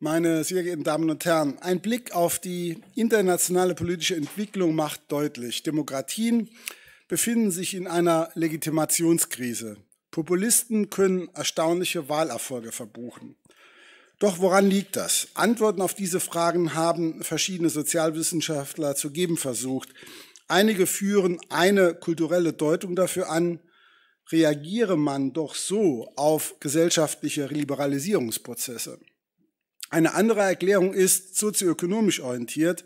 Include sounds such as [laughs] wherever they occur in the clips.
Meine sehr geehrten Damen und Herren, ein Blick auf die internationale politische Entwicklung macht deutlich, Demokratien befinden sich in einer Legitimationskrise. Populisten können erstaunliche Wahlerfolge verbuchen. Doch woran liegt das? Antworten auf diese Fragen haben verschiedene Sozialwissenschaftler zu geben versucht. Einige führen eine kulturelle Deutung dafür an, reagiere man doch so auf gesellschaftliche Liberalisierungsprozesse. Eine andere Erklärung ist sozioökonomisch orientiert.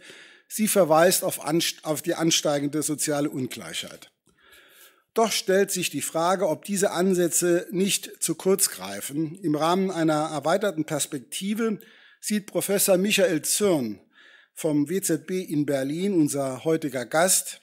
Sie verweist auf, auf, die ansteigende soziale Ungleichheit. Doch stellt sich die Frage, ob diese Ansätze nicht zu kurz greifen. Im Rahmen einer erweiterten Perspektive sieht Professor Michael Zürn vom WZB in Berlin, unser heutiger Gast,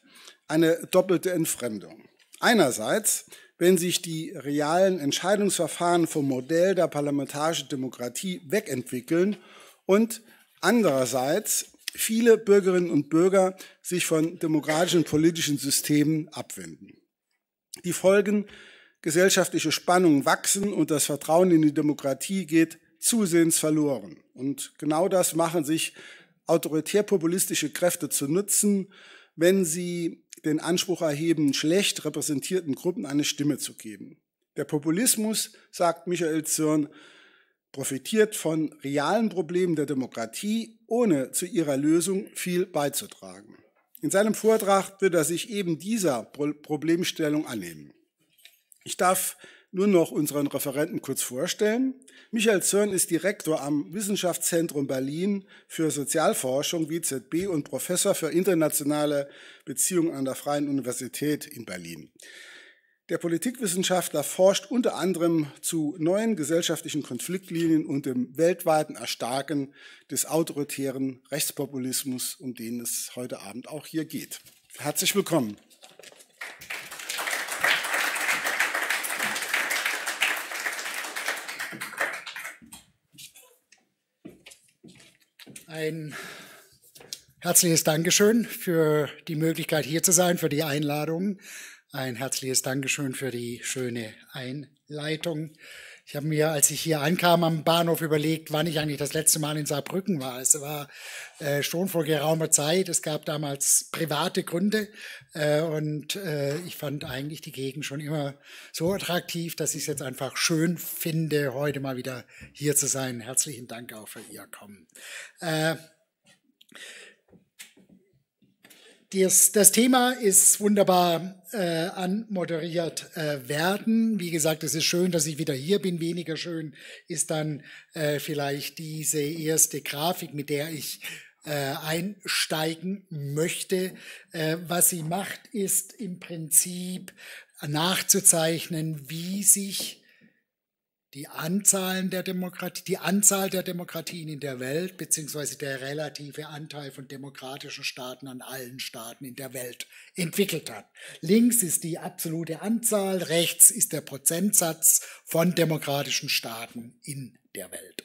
eine doppelte Entfremdung. Einerseits, wenn sich die realen Entscheidungsverfahren vom Modell der parlamentarischen Demokratie wegentwickeln und andererseits viele Bürgerinnen und Bürger sich von demokratischen politischen Systemen abwenden. Die Folgen gesellschaftliche Spannungen wachsen und das Vertrauen in die Demokratie geht zusehends verloren. Und genau das machen sich autoritär-populistische Kräfte zu nutzen, wenn sie den Anspruch erheben, schlecht repräsentierten Gruppen eine Stimme zu geben. Der Populismus, sagt Michael Zürn, profitiert von realen Problemen der Demokratie, ohne zu ihrer Lösung viel beizutragen. In seinem Vortrag wird er sich eben dieser Problemstellung annehmen. Ich darf nur noch unseren Referenten kurz vorstellen. Michael Zörn ist Direktor am Wissenschaftszentrum Berlin für Sozialforschung, WZB, und Professor für internationale Beziehungen an der Freien Universität in Berlin. Der Politikwissenschaftler forscht unter anderem zu neuen gesellschaftlichen Konfliktlinien und dem weltweiten Erstarken des autoritären Rechtspopulismus, um den es heute Abend auch hier geht. Herzlich willkommen. Ein herzliches Dankeschön für die Möglichkeit, hier zu sein, für die Einladung. Ein herzliches Dankeschön für die schöne Einleitung. Ich habe mir, als ich hier ankam am Bahnhof, überlegt, wann ich eigentlich das letzte Mal in Saarbrücken war. Es war äh, schon vor geraumer Zeit. Es gab damals private Gründe äh, und äh, ich fand eigentlich die Gegend schon immer so attraktiv, dass ich es jetzt einfach schön finde, heute mal wieder hier zu sein. Herzlichen Dank auch für Ihr Kommen. Äh, das, das Thema ist wunderbar äh, anmoderiert äh, werden. Wie gesagt, es ist schön, dass ich wieder hier bin. Weniger schön ist dann äh, vielleicht diese erste Grafik, mit der ich äh, einsteigen möchte. Äh, was sie macht, ist im Prinzip nachzuzeichnen, wie sich die Anzahlen der Demokratie, die Anzahl der Demokratien in der Welt, beziehungsweise der relative Anteil von demokratischen Staaten an allen Staaten in der Welt entwickelt hat. Links ist die absolute Anzahl, rechts ist der Prozentsatz von demokratischen Staaten in der Welt.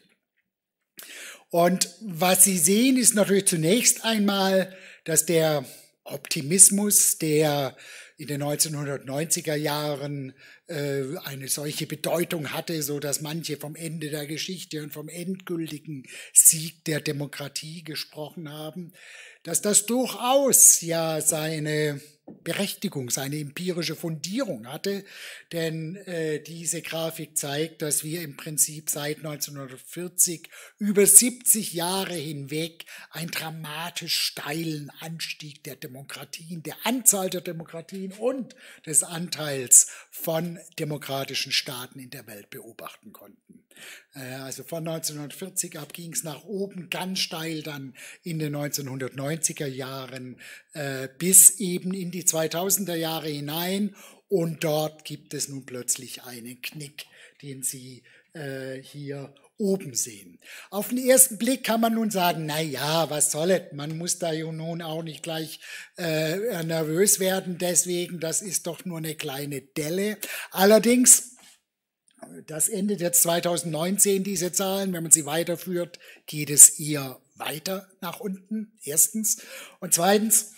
Und was Sie sehen, ist natürlich zunächst einmal, dass der Optimismus, der in den 1990er Jahren äh, eine solche Bedeutung hatte, so dass manche vom Ende der Geschichte und vom endgültigen Sieg der Demokratie gesprochen haben, dass das durchaus ja seine Berechtigung, seine empirische Fundierung hatte, denn äh, diese Grafik zeigt, dass wir im Prinzip seit 1940 über 70 Jahre hinweg einen dramatisch steilen Anstieg der Demokratien, der Anzahl der Demokratien und des Anteils von demokratischen Staaten in der Welt beobachten konnten. Äh, also von 1940 ab ging es nach oben ganz steil dann in den 1990er Jahren äh, bis eben in die 2000er Jahre hinein. Und dort gibt es nun plötzlich einen Knick, den Sie äh, hier oben sehen. Auf den ersten Blick kann man nun sagen, na ja, was soll es? Man muss da nun auch nicht gleich äh, nervös werden. Deswegen, das ist doch nur eine kleine Delle. Allerdings das endet jetzt 2019, diese Zahlen. Wenn man sie weiterführt, geht es eher weiter nach unten, erstens. Und zweitens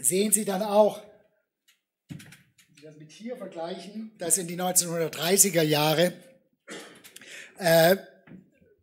sehen Sie dann auch, wenn Sie das mit hier vergleichen, dass in die 1930er Jahre äh,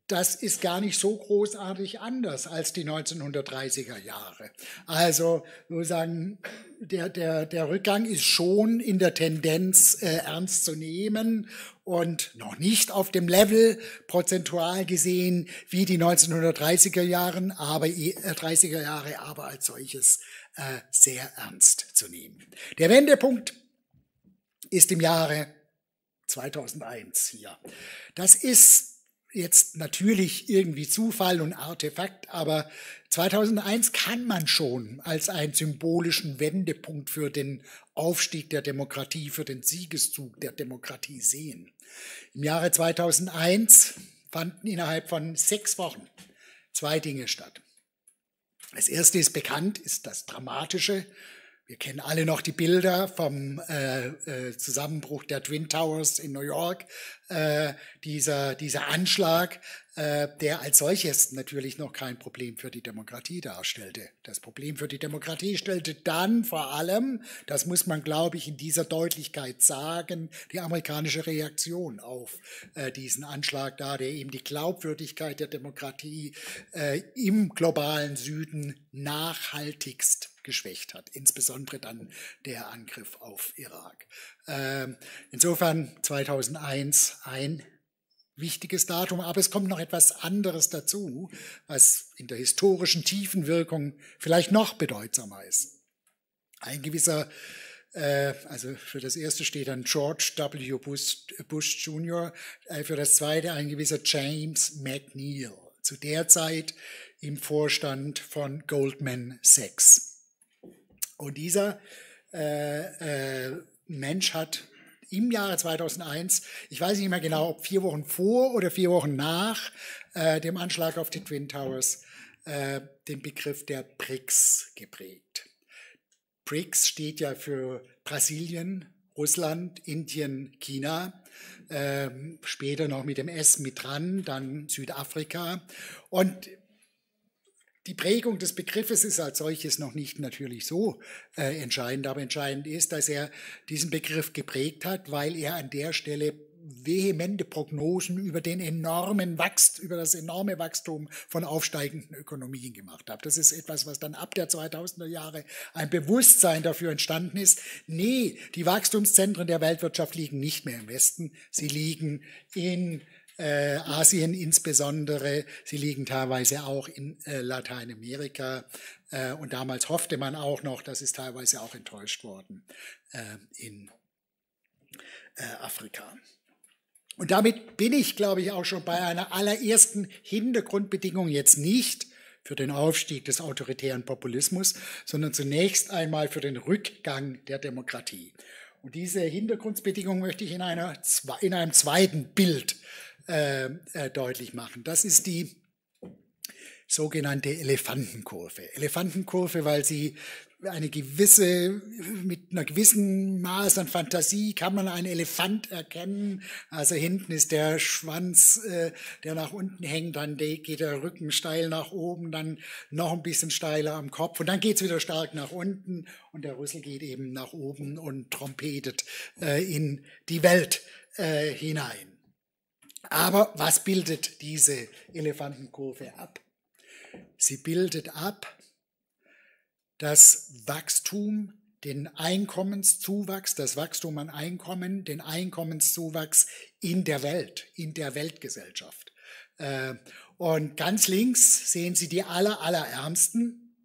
das ist gar nicht so großartig anders als die 1930er Jahre. Also sozusagen der, der, der Rückgang ist schon in der Tendenz äh, ernst zu nehmen und noch nicht auf dem Level prozentual gesehen wie die 1930er Jahren, aber äh, 30er Jahre, aber als solches äh, sehr ernst zu nehmen. Der Wendepunkt ist im Jahre 2001 hier. Das ist jetzt natürlich irgendwie Zufall und Artefakt, aber 2001 kann man schon als einen symbolischen Wendepunkt für den Aufstieg der Demokratie, für den Siegeszug der Demokratie sehen. Im Jahre 2001 fanden innerhalb von sechs Wochen zwei Dinge statt. Das erste ist bekannt, ist das Dramatische wir kennen alle noch die Bilder vom äh, äh, Zusammenbruch der Twin Towers in New York. Äh, dieser, dieser Anschlag, der als solches natürlich noch kein Problem für die Demokratie darstellte. Das Problem für die Demokratie stellte dann vor allem, das muss man, glaube ich, in dieser Deutlichkeit sagen, die amerikanische Reaktion auf äh, diesen Anschlag dar, der eben die Glaubwürdigkeit der Demokratie äh, im globalen Süden nachhaltigst geschwächt hat, insbesondere dann der Angriff auf Irak. Ähm, insofern 2001 ein wichtiges Datum, aber es kommt noch etwas anderes dazu, was in der historischen Tiefenwirkung vielleicht noch bedeutsamer ist. Ein gewisser äh, also für das erste steht dann George W. Bush, Bush Jr., äh, für das zweite ein gewisser James McNeil, zu der Zeit im Vorstand von Goldman Sachs. Und dieser äh, äh, Mensch hat im Jahre 2001, ich weiß nicht mehr genau, ob vier Wochen vor oder vier Wochen nach äh, dem Anschlag auf die Twin Towers, äh, den Begriff der BRICS geprägt. BRICS steht ja für Brasilien, Russland, Indien, China. Ähm, später noch mit dem S mit dran, dann Südafrika. Und die Prägung des Begriffes ist als solches noch nicht natürlich so äh, entscheidend, aber entscheidend ist, dass er diesen Begriff geprägt hat, weil er an der Stelle vehemente Prognosen über den enormen Wachst, über das enorme Wachstum von aufsteigenden Ökonomien gemacht hat. Das ist etwas, was dann ab der 2000er Jahre ein Bewusstsein dafür entstanden ist. Nee, die Wachstumszentren der Weltwirtschaft liegen nicht mehr im Westen, sie liegen in äh, Asien insbesondere. Sie liegen teilweise auch in äh, Lateinamerika. Äh, und damals hoffte man auch noch, das ist teilweise auch enttäuscht worden, äh, in äh, Afrika. Und damit bin ich, glaube ich, auch schon bei einer allerersten Hintergrundbedingung jetzt nicht für den Aufstieg des autoritären Populismus, sondern zunächst einmal für den Rückgang der Demokratie. Und diese Hintergrundbedingung möchte ich in, einer, in einem zweiten Bild äh, äh, deutlich machen. Das ist die sogenannte Elefantenkurve. Elefantenkurve, weil sie eine gewisse, mit einer gewissen Maß an Fantasie kann man einen Elefant erkennen. Also hinten ist der Schwanz, äh, der nach unten hängt, dann geht der Rücken steil nach oben, dann noch ein bisschen steiler am Kopf und dann geht's wieder stark nach unten und der Rüssel geht eben nach oben und trompetet äh, in die Welt äh, hinein. Aber was bildet diese Elefantenkurve ab? Sie bildet ab das Wachstum, den Einkommenszuwachs, das Wachstum an Einkommen, den Einkommenszuwachs in der Welt, in der Weltgesellschaft. Äh, und ganz links sehen Sie die aller, allerärmsten.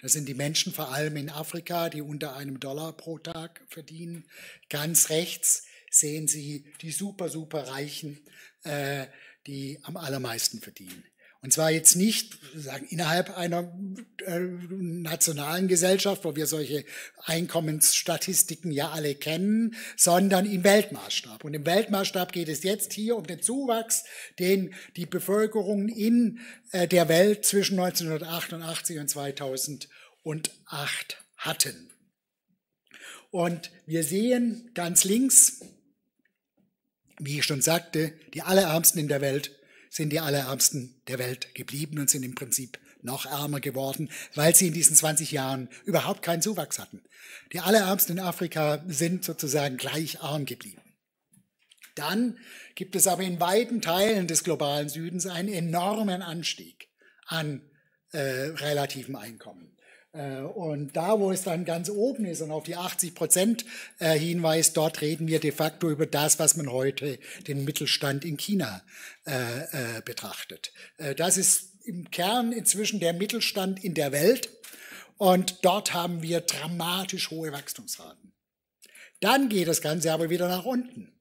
Das sind die Menschen vor allem in Afrika, die unter einem Dollar pro Tag verdienen. Ganz rechts sehen Sie die super, super Reichen, äh, die am allermeisten verdienen. Und zwar jetzt nicht sagen, innerhalb einer äh, nationalen Gesellschaft, wo wir solche Einkommensstatistiken ja alle kennen, sondern im Weltmaßstab. Und im Weltmaßstab geht es jetzt hier um den Zuwachs, den die Bevölkerung in äh, der Welt zwischen 1988 und 2008 hatten. Und wir sehen ganz links wie ich schon sagte, die Allerärmsten in der Welt sind die Allerärmsten der Welt geblieben und sind im Prinzip noch ärmer geworden, weil sie in diesen 20 Jahren überhaupt keinen Zuwachs hatten. Die Allerärmsten in Afrika sind sozusagen gleich arm geblieben. Dann gibt es aber in weiten Teilen des globalen Südens einen enormen Anstieg an äh, relativen Einkommen. Äh, und da, wo es dann ganz oben ist und auf die 80 Prozent äh, hinweist, dort reden wir de facto über das, was man heute den Mittelstand in China äh, betrachtet. Das ist im Kern inzwischen der Mittelstand in der Welt und dort haben wir dramatisch hohe Wachstumsraten. Dann geht das Ganze aber wieder nach unten.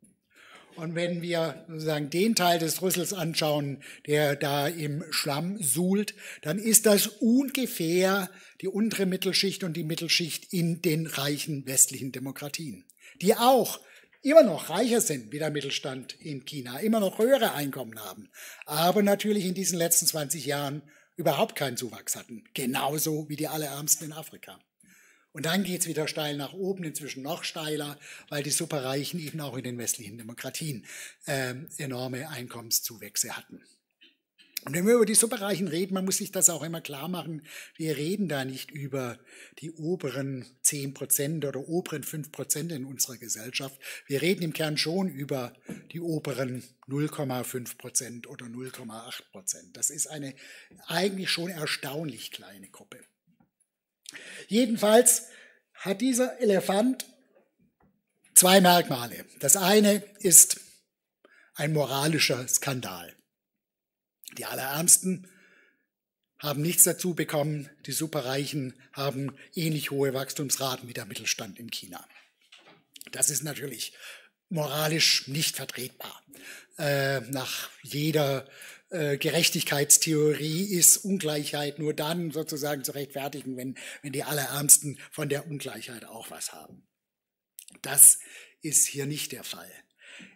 Und wenn wir sozusagen den Teil des Rüssels anschauen, der da im Schlamm suhlt, dann ist das ungefähr die untere Mittelschicht und die Mittelschicht in den reichen westlichen Demokratien, die auch immer noch reicher sind wie der Mittelstand in China, immer noch höhere Einkommen haben, aber natürlich in diesen letzten 20 Jahren überhaupt keinen Zuwachs hatten, genauso wie die Allerärmsten in Afrika. Und dann geht es wieder steil nach oben, inzwischen noch steiler, weil die Superreichen eben auch in den westlichen Demokratien äh, enorme Einkommenszuwächse hatten. Und wenn wir über die Superreichen reden, man muss sich das auch immer klar machen, wir reden da nicht über die oberen 10 Prozent oder oberen 5 Prozent in unserer Gesellschaft. Wir reden im Kern schon über die oberen 0,5 Prozent oder 0,8 Prozent. Das ist eine eigentlich schon erstaunlich kleine Gruppe. Jedenfalls hat dieser Elefant zwei Merkmale. Das eine ist ein moralischer Skandal. Die Allerärmsten haben nichts dazu bekommen, die Superreichen haben ähnlich hohe Wachstumsraten wie der Mittelstand in China. Das ist natürlich moralisch nicht vertretbar. Äh, nach jeder äh, Gerechtigkeitstheorie ist Ungleichheit nur dann sozusagen zu rechtfertigen, wenn, wenn die Allerärmsten von der Ungleichheit auch was haben. Das ist hier nicht der Fall.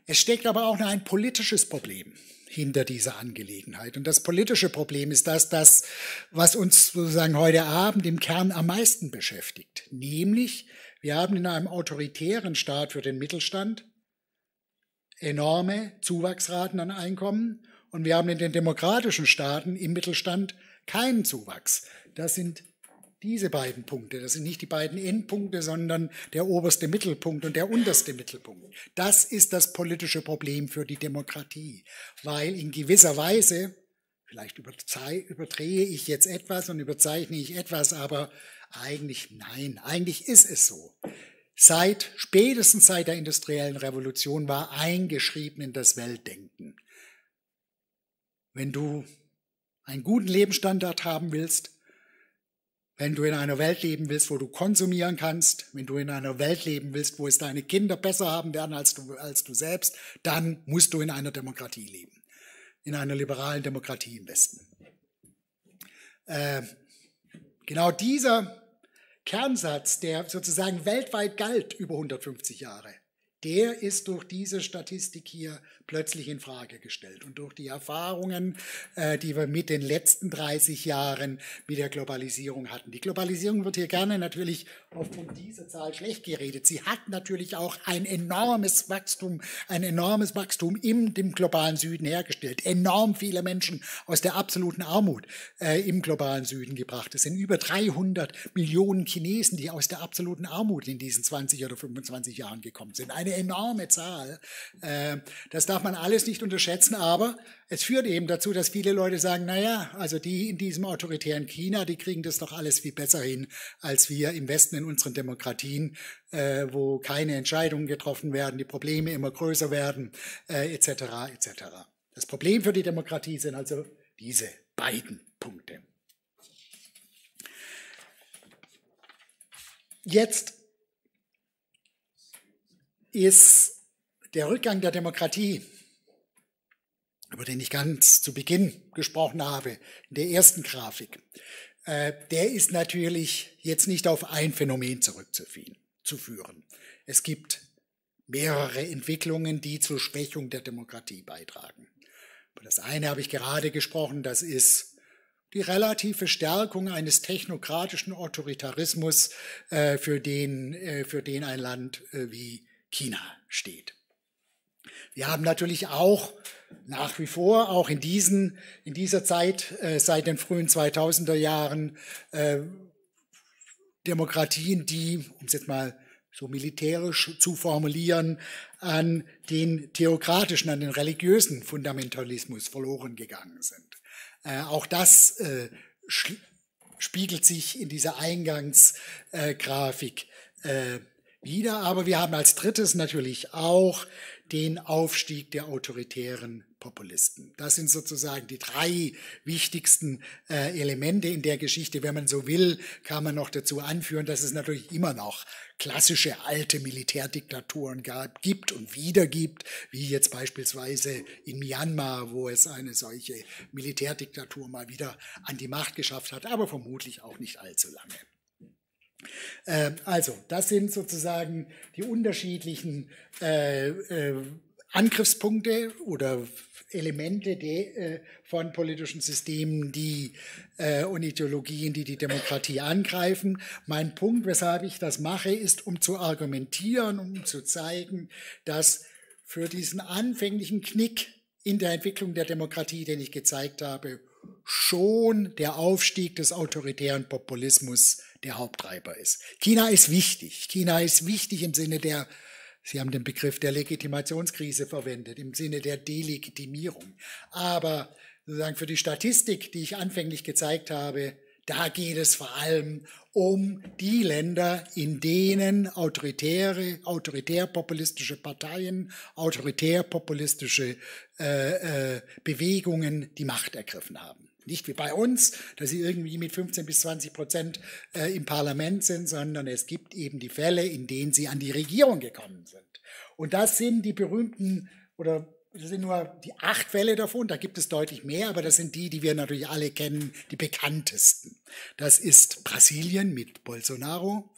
Es steckt aber auch noch ein politisches Problem hinter dieser Angelegenheit. Und das politische Problem ist das, das, was uns sozusagen heute Abend im Kern am meisten beschäftigt. Nämlich, wir haben in einem autoritären Staat für den Mittelstand enorme Zuwachsraten an Einkommen und wir haben in den demokratischen Staaten im Mittelstand keinen Zuwachs. Das sind diese beiden Punkte. Das sind nicht die beiden Endpunkte, sondern der oberste Mittelpunkt und der unterste Mittelpunkt. Das ist das politische Problem für die Demokratie, weil in gewisser Weise, vielleicht überdrehe ich jetzt etwas und überzeichne ich etwas, aber eigentlich nein, eigentlich ist es so. Seit, spätestens seit der industriellen Revolution war eingeschrieben in das Weltdenken. Wenn du einen guten Lebensstandard haben willst, wenn du in einer Welt leben willst, wo du konsumieren kannst, wenn du in einer Welt leben willst, wo es deine Kinder besser haben werden als du, als du selbst, dann musst du in einer Demokratie leben. In einer liberalen Demokratie im Westen. Äh, genau dieser Kernsatz, der sozusagen weltweit galt über 150 Jahre, der ist durch diese Statistik hier plötzlich in Frage gestellt. Und durch die Erfahrungen, äh, die wir mit den letzten 30 Jahren mit der Globalisierung hatten. Die Globalisierung wird hier gerne natürlich aufgrund dieser Zahl schlecht geredet. Sie hat natürlich auch ein enormes Wachstum, ein enormes Wachstum im dem globalen Süden hergestellt. Enorm viele Menschen aus der absoluten Armut äh, im globalen Süden gebracht. Es sind über 300 Millionen Chinesen, die aus der absoluten Armut in diesen 20 oder 25 Jahren gekommen sind. Eine enorme Zahl. Äh, das darf man alles nicht unterschätzen, aber es führt eben dazu, dass viele Leute sagen, naja, also die in diesem autoritären China, die kriegen das doch alles viel besser hin, als wir im Westen in unseren Demokratien, äh, wo keine Entscheidungen getroffen werden, die Probleme immer größer werden, äh, etc. etc. Das Problem für die Demokratie sind also diese beiden Punkte. Jetzt ist der Rückgang der Demokratie, über den ich ganz zu Beginn gesprochen habe, in der ersten Grafik, äh, der ist natürlich jetzt nicht auf ein Phänomen zurückzuführen. Es gibt mehrere Entwicklungen, die zur Schwächung der Demokratie beitragen. Das eine habe ich gerade gesprochen, das ist die relative Stärkung eines technokratischen Autoritarismus, äh, für den, äh, für den ein Land wie China steht. Wir haben natürlich auch nach wie vor, auch in, diesen, in dieser Zeit, äh, seit den frühen 2000er Jahren, äh, Demokratien, die, um es jetzt mal so militärisch zu formulieren, an den theokratischen, an den religiösen Fundamentalismus verloren gegangen sind. Äh, auch das äh, spiegelt sich in dieser Eingangsgrafik äh, wieder. Aber wir haben als drittes natürlich auch den Aufstieg der autoritären Populisten. Das sind sozusagen die drei wichtigsten äh, Elemente in der Geschichte. Wenn man so will, kann man noch dazu anführen, dass es natürlich immer noch klassische alte Militärdiktaturen gab, gibt und wieder gibt, wie jetzt beispielsweise in Myanmar, wo es eine solche Militärdiktatur mal wieder an die Macht geschafft hat, aber vermutlich auch nicht allzu lange. Äh, also, das sind sozusagen die unterschiedlichen äh, äh, Angriffspunkte oder Elemente von politischen Systemen, die und Ideologien, die die Demokratie angreifen. Mein Punkt, weshalb ich das mache, ist, um zu argumentieren, um zu zeigen, dass für diesen anfänglichen Knick in der Entwicklung der Demokratie, den ich gezeigt habe, schon der Aufstieg des autoritären Populismus der Haupttreiber ist. China ist wichtig. China ist wichtig im Sinne der Sie haben den Begriff der Legitimationskrise verwendet, im Sinne der Delegitimierung. Aber sozusagen für die Statistik, die ich anfänglich gezeigt habe, da geht es vor allem um die Länder, in denen autoritäre, autoritär-populistische Parteien, autoritär-populistische äh, äh, Bewegungen die Macht ergriffen haben. Nicht wie bei uns, dass sie irgendwie mit 15 bis 20 Prozent äh, im Parlament sind, sondern es gibt eben die Fälle, in denen sie an die Regierung gekommen sind. Und das sind die berühmten, oder das sind nur die acht Fälle davon, da gibt es deutlich mehr, aber das sind die, die wir natürlich alle kennen, die bekanntesten. Das ist Brasilien mit Bolsonaro,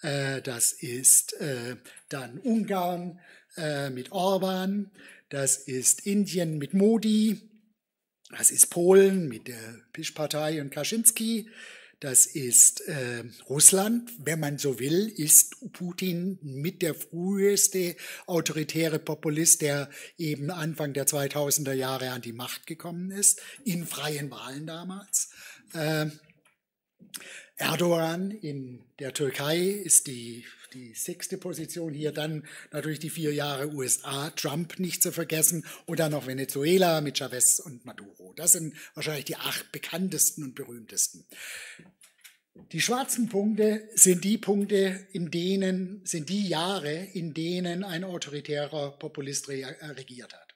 äh, das ist äh, dann Ungarn äh, mit Orban, das ist Indien mit Modi, das ist Polen mit der PiS-Partei und Kaczynski. Das ist äh, Russland, wenn man so will, ist Putin mit der früheste autoritäre Populist, der eben Anfang der 2000er Jahre an die Macht gekommen ist, in freien Wahlen damals. Äh, Erdogan in der Türkei ist die die sechste Position hier, dann natürlich die vier Jahre USA, Trump nicht zu vergessen und dann noch Venezuela mit Chavez und Maduro. Das sind wahrscheinlich die acht bekanntesten und berühmtesten. Die schwarzen Punkte sind die Punkte, in denen, sind die Jahre, in denen ein autoritärer Populist äh, regiert hat.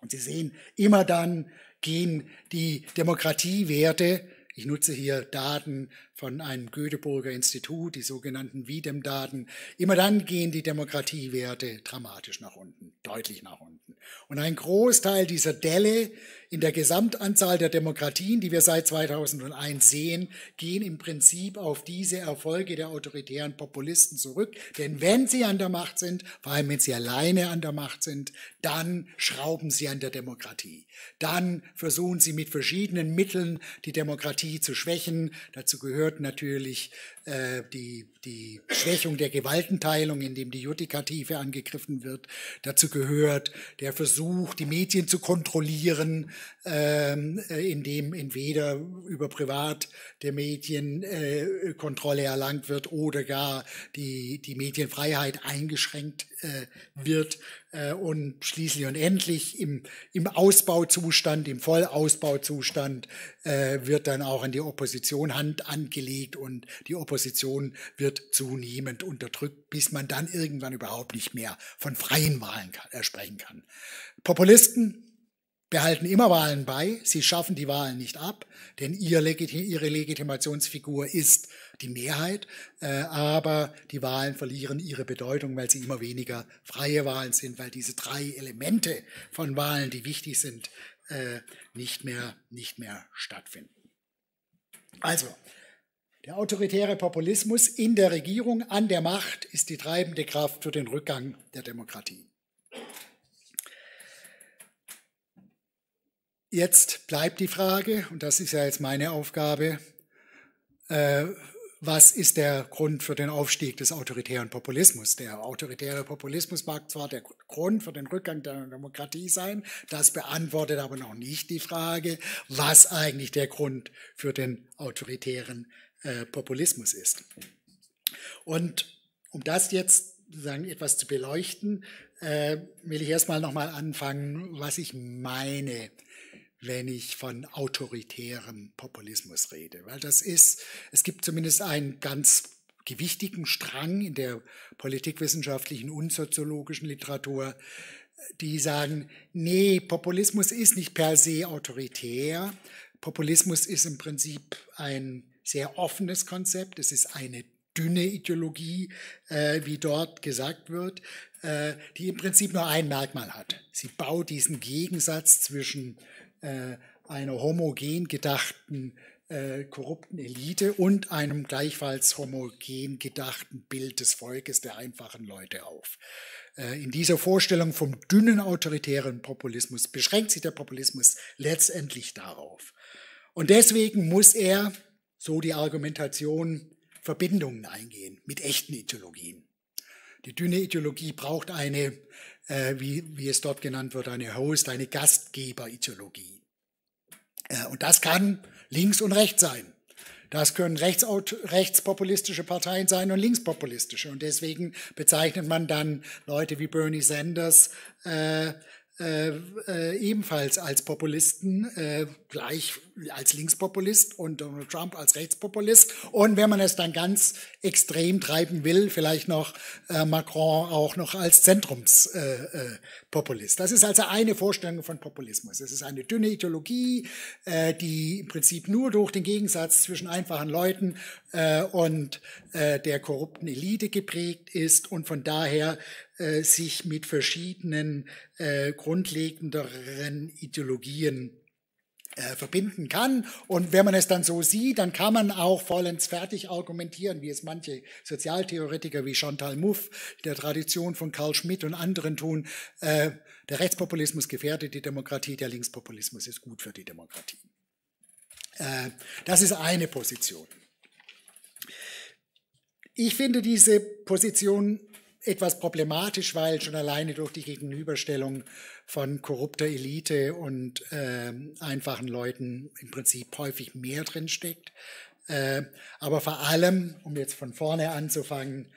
Und Sie sehen, immer dann gehen die Demokratiewerte ich nutze hier Daten von einem Göteborger Institut, die sogenannten Wiedem-Daten. Immer dann gehen die Demokratiewerte dramatisch nach unten, deutlich nach unten. Und ein Großteil dieser Delle in der Gesamtanzahl der Demokratien, die wir seit 2001 sehen, gehen im Prinzip auf diese Erfolge der autoritären Populisten zurück. Denn wenn sie an der Macht sind, vor allem wenn sie alleine an der Macht sind, dann schrauben sie an der Demokratie. Dann versuchen sie mit verschiedenen Mitteln die Demokratie zu schwächen. Dazu gehört natürlich äh, die, die Schwächung der Gewaltenteilung, indem die Judikative angegriffen wird. Dazu gehört der Versuch, die Medien zu kontrollieren, ähm, äh, indem entweder über Privat der Medienkontrolle äh, erlangt wird oder gar die, die Medienfreiheit eingeschränkt äh, wird äh, und schließlich und endlich im, im Ausbauzustand, im Vollausbauzustand äh, wird dann auch an die Opposition Hand angelegt und die Opposition wird zunehmend unterdrückt, bis man dann irgendwann überhaupt nicht mehr von freien Wahlen kann, äh, sprechen kann. Populisten behalten immer Wahlen bei, sie schaffen die Wahlen nicht ab, denn ihre Legitimationsfigur ist die Mehrheit, äh, aber die Wahlen verlieren ihre Bedeutung, weil sie immer weniger freie Wahlen sind, weil diese drei Elemente von Wahlen, die wichtig sind, äh, nicht mehr, nicht mehr stattfinden. Also, der autoritäre Populismus in der Regierung an der Macht ist die treibende Kraft für den Rückgang der Demokratie. Jetzt bleibt die Frage, und das ist ja jetzt meine Aufgabe, äh, was ist der Grund für den Aufstieg des autoritären Populismus? Der autoritäre Populismus mag zwar der Grund für den Rückgang der Demokratie sein, das beantwortet aber noch nicht die Frage, was eigentlich der Grund für den autoritären äh, Populismus ist. Und um das jetzt sozusagen etwas zu beleuchten, äh, will ich erstmal nochmal anfangen, was ich meine, wenn ich von autoritärem Populismus rede. Weil das ist, es gibt zumindest einen ganz gewichtigen Strang in der politikwissenschaftlichen und soziologischen Literatur, die sagen, nee, Populismus ist nicht per se autoritär. Populismus ist im Prinzip ein sehr offenes Konzept. Es ist eine dünne Ideologie, äh, wie dort gesagt wird, äh, die im Prinzip nur ein Merkmal hat. Sie baut diesen Gegensatz zwischen äh, einer homogen gedachten äh, korrupten Elite und einem gleichfalls homogen gedachten Bild des Volkes, der einfachen Leute auf. Äh, in dieser Vorstellung vom dünnen autoritären Populismus beschränkt sich der Populismus letztendlich darauf. Und deswegen muss er, so die Argumentation, Verbindungen eingehen mit echten Ideologien. Die dünne Ideologie braucht eine, äh, wie, wie es dort genannt wird, eine Host, eine Gastgeberideologie. Äh, und das kann links und rechts sein. Das können rechtspopulistische Parteien sein und linkspopulistische. Und deswegen bezeichnet man dann Leute wie Bernie Sanders äh, äh, äh, ebenfalls als Populisten, äh, gleich als Linkspopulist und Donald Trump als Rechtspopulist. Und wenn man es dann ganz extrem treiben will, vielleicht noch äh, Macron auch noch als Zentrumspopulist. das ist also eine Vorstellung von Populismus. Es ist eine dünne Ideologie, äh, die im Prinzip nur durch den Gegensatz zwischen einfachen Leuten äh, und der korrupten Elite geprägt ist und von daher äh, sich mit verschiedenen äh, grundlegenderen Ideologien äh, verbinden kann. Und wenn man es dann so sieht, dann kann man auch vollends fertig argumentieren, wie es manche Sozialtheoretiker wie Chantal Mouffe, der Tradition von Karl Schmidt und anderen tun. Äh, der Rechtspopulismus gefährdet die Demokratie, der Linkspopulismus ist gut für die Demokratie. Äh, das ist eine Position. Ich finde diese Position etwas problematisch, weil schon alleine durch die Gegenüberstellung von korrupter Elite und äh, einfachen Leuten im Prinzip häufig mehr drin steckt. Äh, aber vor allem, um jetzt von vorne anzufangen,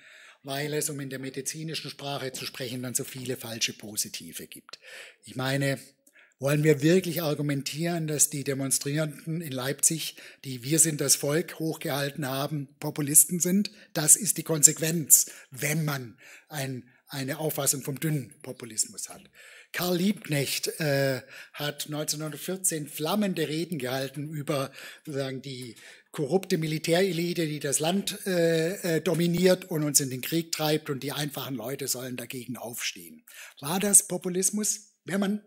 weil es, um in der medizinischen Sprache zu sprechen, dann so viele falsche Positive gibt. Ich meine, wollen wir wirklich argumentieren, dass die Demonstrierenden in Leipzig, die Wir sind das Volk hochgehalten haben, Populisten sind? Das ist die Konsequenz, wenn man ein, eine Auffassung vom dünnen Populismus hat. Karl Liebknecht äh, hat 1914 flammende Reden gehalten über sozusagen die korrupte Militärelite, die das Land äh, äh, dominiert und uns in den Krieg treibt und die einfachen Leute sollen dagegen aufstehen. War das Populismus? Wenn man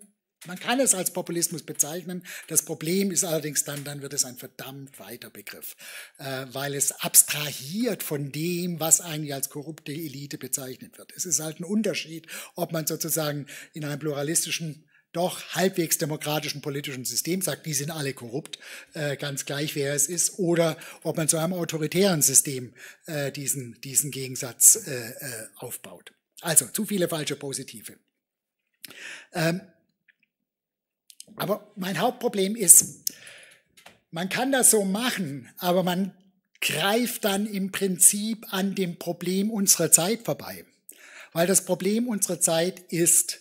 man kann es als Populismus bezeichnen. Das Problem ist allerdings dann, dann wird es ein verdammt weiter Begriff, äh, weil es abstrahiert von dem, was eigentlich als korrupte Elite bezeichnet wird. Es ist halt ein Unterschied, ob man sozusagen in einem pluralistischen doch halbwegs demokratischen politischen System sagt, die sind alle korrupt, äh, ganz gleich wer es ist, oder ob man zu einem autoritären System äh, diesen, diesen Gegensatz äh, äh aufbaut. Also zu viele falsche Positive. Ähm, aber mein Hauptproblem ist, man kann das so machen, aber man greift dann im Prinzip an dem Problem unserer Zeit vorbei. Weil das Problem unserer Zeit ist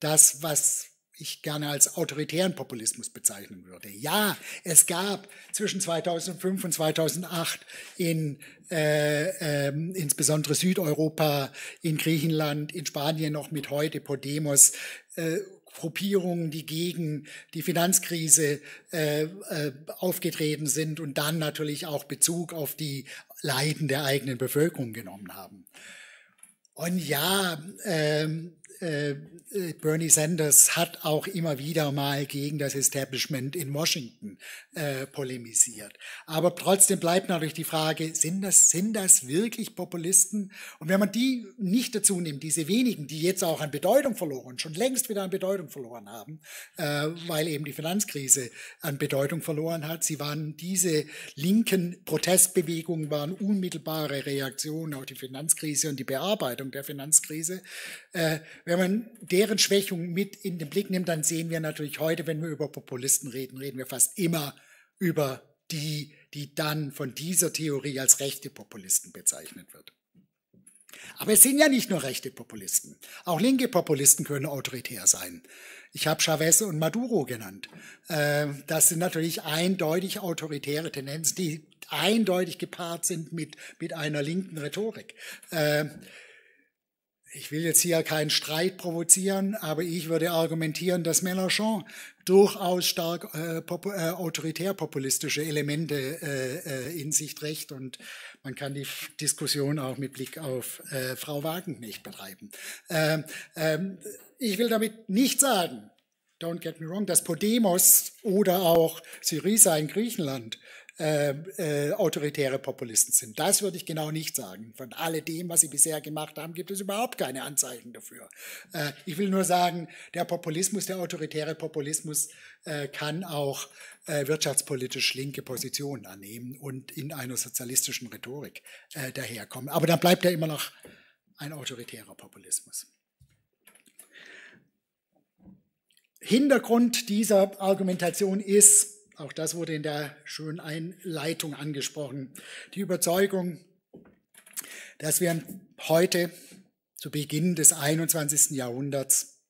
das, was ich gerne als autoritären Populismus bezeichnen würde. Ja, es gab zwischen 2005 und 2008 in äh, äh, insbesondere Südeuropa, in Griechenland, in Spanien noch mit heute Podemos äh, Gruppierungen, die gegen die Finanzkrise äh, äh, aufgetreten sind und dann natürlich auch Bezug auf die Leiden der eigenen Bevölkerung genommen haben. Und ja, ähm, äh, äh, Bernie Sanders hat auch immer wieder mal gegen das Establishment in Washington äh, polemisiert. Aber trotzdem bleibt natürlich die Frage, sind das, sind das wirklich Populisten? Und wenn man die nicht dazu nimmt, diese wenigen, die jetzt auch an Bedeutung verloren, schon längst wieder an Bedeutung verloren haben, äh, weil eben die Finanzkrise an Bedeutung verloren hat, sie waren diese linken Protestbewegungen, waren unmittelbare Reaktionen auf die Finanzkrise und die Bearbeitung der Finanzkrise. Äh, wenn man deren Schwächung mit in den Blick nimmt, dann sehen wir natürlich heute, wenn wir über Populisten reden, reden wir fast immer über die, die dann von dieser Theorie als rechte Populisten bezeichnet wird. Aber es sind ja nicht nur rechte Populisten. Auch linke Populisten können autoritär sein. Ich habe Chavez und Maduro genannt. Äh, das sind natürlich eindeutig autoritäre Tendenzen, die eindeutig gepaart sind mit, mit einer linken Rhetorik. Ich will jetzt hier keinen Streit provozieren, aber ich würde argumentieren, dass Mélenchon durchaus stark äh, äh, autoritär-populistische Elemente äh, äh, in sich trägt und man kann die Diskussion auch mit Blick auf äh, Frau Wagenknecht betreiben. Ähm, ähm, ich will damit nicht sagen, don't get me wrong, dass Podemos oder auch Syriza in Griechenland äh, äh, autoritäre Populisten sind. Das würde ich genau nicht sagen. Von alledem, was sie bisher gemacht haben, gibt es überhaupt keine Anzeichen dafür. Äh, ich will nur sagen, der Populismus, der autoritäre Populismus äh, kann auch äh, wirtschaftspolitisch linke Positionen annehmen und in einer sozialistischen Rhetorik daherkommen. Aber dann bleibt er immer noch ein autoritärer Populismus. Hintergrund dieser Argumentation ist, auch das wurde in der schönen Einleitung angesprochen. Die Überzeugung, dass wir heute zu Beginn des 21. Jahrhunderts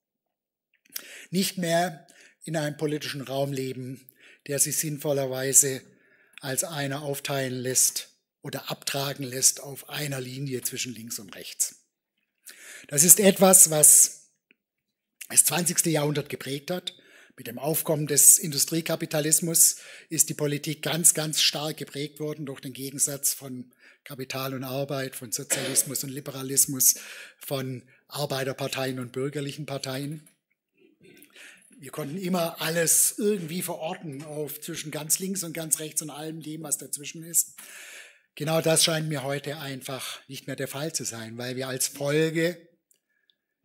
nicht mehr in einem politischen Raum leben, der sich sinnvollerweise als einer aufteilen lässt oder abtragen lässt auf einer Linie zwischen links und rechts. Das ist etwas, was das 20. Jahrhundert geprägt hat mit dem Aufkommen des Industriekapitalismus ist die Politik ganz, ganz stark geprägt worden durch den Gegensatz von Kapital und Arbeit, von Sozialismus und Liberalismus, von Arbeiterparteien und bürgerlichen Parteien. Wir konnten immer alles irgendwie verorten auf zwischen ganz links und ganz rechts und allem dem, was dazwischen ist. Genau das scheint mir heute einfach nicht mehr der Fall zu sein, weil wir als Folge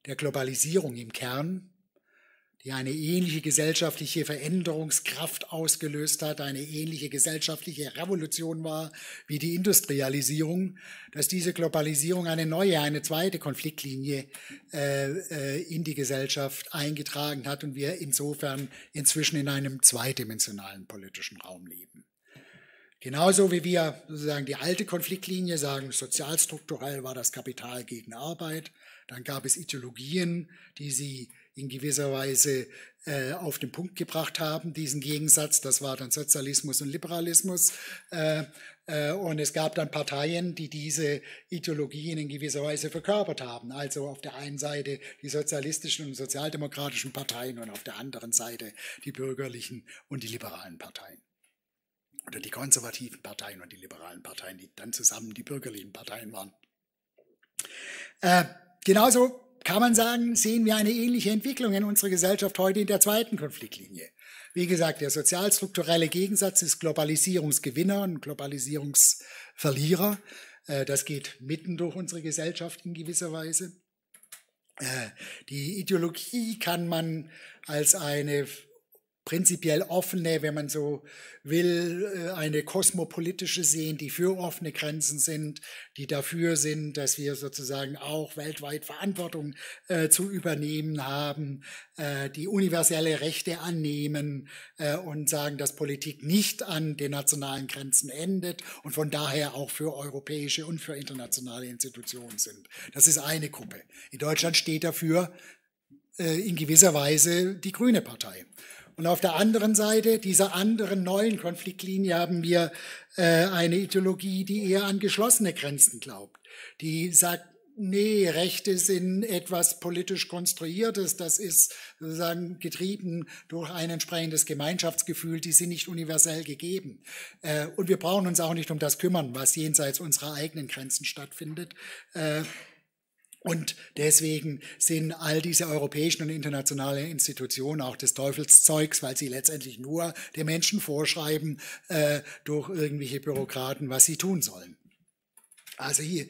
der Globalisierung im Kern die eine ähnliche gesellschaftliche Veränderungskraft ausgelöst hat, eine ähnliche gesellschaftliche Revolution war wie die Industrialisierung, dass diese Globalisierung eine neue, eine zweite Konfliktlinie äh, äh, in die Gesellschaft eingetragen hat und wir insofern inzwischen in einem zweidimensionalen politischen Raum leben. Genauso wie wir sozusagen die alte Konfliktlinie sagen, sozialstrukturell war das Kapital gegen Arbeit, dann gab es Ideologien, die sie in gewisser Weise äh, auf den Punkt gebracht haben, diesen Gegensatz. Das war dann Sozialismus und Liberalismus. Äh, äh, und es gab dann Parteien, die diese Ideologien in gewisser Weise verkörpert haben. Also auf der einen Seite die sozialistischen und sozialdemokratischen Parteien und auf der anderen Seite die bürgerlichen und die liberalen Parteien. Oder die konservativen Parteien und die liberalen Parteien, die dann zusammen die bürgerlichen Parteien waren. Äh, genauso kann man sagen, sehen wir eine ähnliche Entwicklung in unserer Gesellschaft heute in der zweiten Konfliktlinie. Wie gesagt, der sozialstrukturelle Gegensatz ist Globalisierungsgewinner und Globalisierungsverlierer. Äh, das geht mitten durch unsere Gesellschaft in gewisser Weise. Äh, die Ideologie kann man als eine prinzipiell offene, wenn man so will, äh, eine kosmopolitische sehen, die für offene Grenzen sind, die dafür sind, dass wir sozusagen auch weltweit Verantwortung äh, zu übernehmen haben, äh, die universelle Rechte annehmen äh, und sagen, dass Politik nicht an den nationalen Grenzen endet und von daher auch für europäische und für internationale Institutionen sind. Das ist eine Gruppe. In Deutschland steht dafür äh, in gewisser Weise die Grüne Partei. Und auf der anderen Seite dieser anderen neuen Konfliktlinie haben wir äh, eine Ideologie, die eher an geschlossene Grenzen glaubt, die sagt, nee, Rechte sind etwas politisch Konstruiertes, das ist sozusagen getrieben durch ein entsprechendes Gemeinschaftsgefühl, die sind nicht universell gegeben. Äh, und wir brauchen uns auch nicht um das kümmern, was jenseits unserer eigenen Grenzen stattfindet. Und deswegen sind all diese europäischen und internationalen Institutionen auch des Teufelszeugs, weil sie letztendlich nur den Menschen vorschreiben äh, durch irgendwelche Bürokraten, was sie tun sollen. Also hier,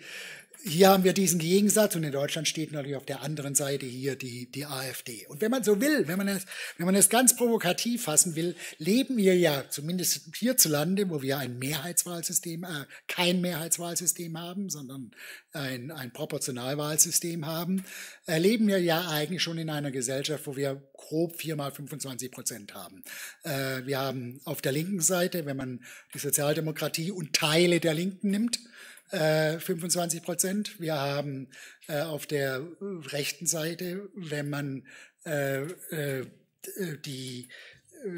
hier haben wir diesen Gegensatz und in Deutschland steht natürlich auf der anderen Seite hier die, die AfD. Und wenn man so will, wenn man, es, wenn man es ganz provokativ fassen will, leben wir ja zumindest hierzulande, wo wir ein Mehrheitswahlsystem, äh, kein Mehrheitswahlsystem haben, sondern ein, ein Proportionalwahlsystem haben, äh, leben wir ja eigentlich schon in einer Gesellschaft, wo wir grob viermal 25 Prozent haben. Äh, wir haben auf der linken Seite, wenn man die Sozialdemokratie und Teile der Linken nimmt, äh, 25 Prozent. Wir haben äh, auf der rechten Seite, wenn man äh, äh, die äh,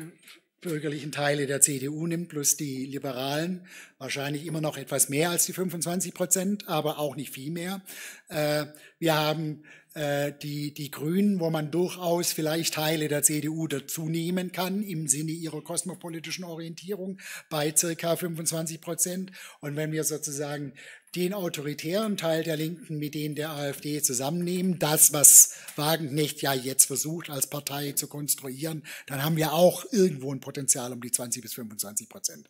bürgerlichen Teile der CDU nimmt, plus die Liberalen, wahrscheinlich immer noch etwas mehr als die 25 Prozent, aber auch nicht viel mehr. Äh, wir haben äh, die, die Grünen, wo man durchaus vielleicht Teile der CDU dazu nehmen kann im Sinne ihrer kosmopolitischen Orientierung bei circa 25 Prozent. Und wenn wir sozusagen den autoritären Teil der Linken mit denen der AfD zusammennehmen, das, was Wagenknecht ja jetzt versucht als Partei zu konstruieren, dann haben wir auch irgendwo ein Potenzial um die 20 bis 25 Prozent.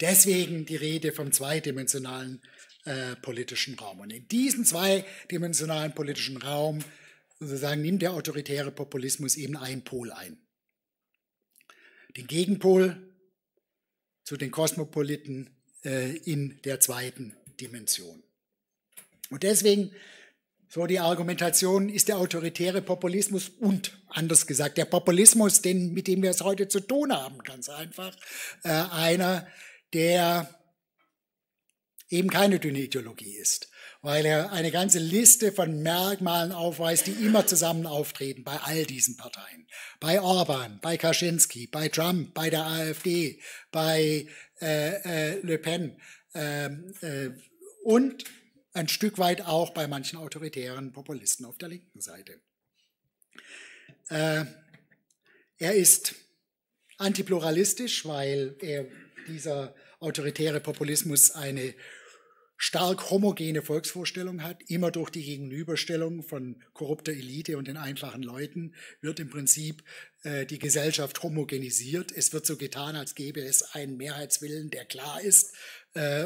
Deswegen die Rede vom zweidimensionalen äh, politischen Raum. Und in diesem zweidimensionalen politischen Raum sozusagen nimmt der autoritäre Populismus eben einen Pol ein. Den Gegenpol zu den Kosmopoliten äh, in der zweiten Dimension. Und deswegen, so die Argumentation, ist der autoritäre Populismus und, anders gesagt, der Populismus, den, mit dem wir es heute zu tun haben, ganz einfach, äh, einer, der eben keine dünne Ideologie ist, weil er eine ganze Liste von Merkmalen aufweist, die immer zusammen auftreten bei all diesen Parteien. Bei Orban, bei Kaczynski, bei Trump, bei der AfD, bei äh, äh, Le Pen ähm, äh, und ein Stück weit auch bei manchen autoritären Populisten auf der linken Seite. Äh, er ist antipluralistisch, weil er dieser autoritäre Populismus eine stark homogene Volksvorstellung hat, immer durch die Gegenüberstellung von korrupter Elite und den einfachen Leuten wird im Prinzip äh, die Gesellschaft homogenisiert. Es wird so getan, als gäbe es einen Mehrheitswillen, der klar ist,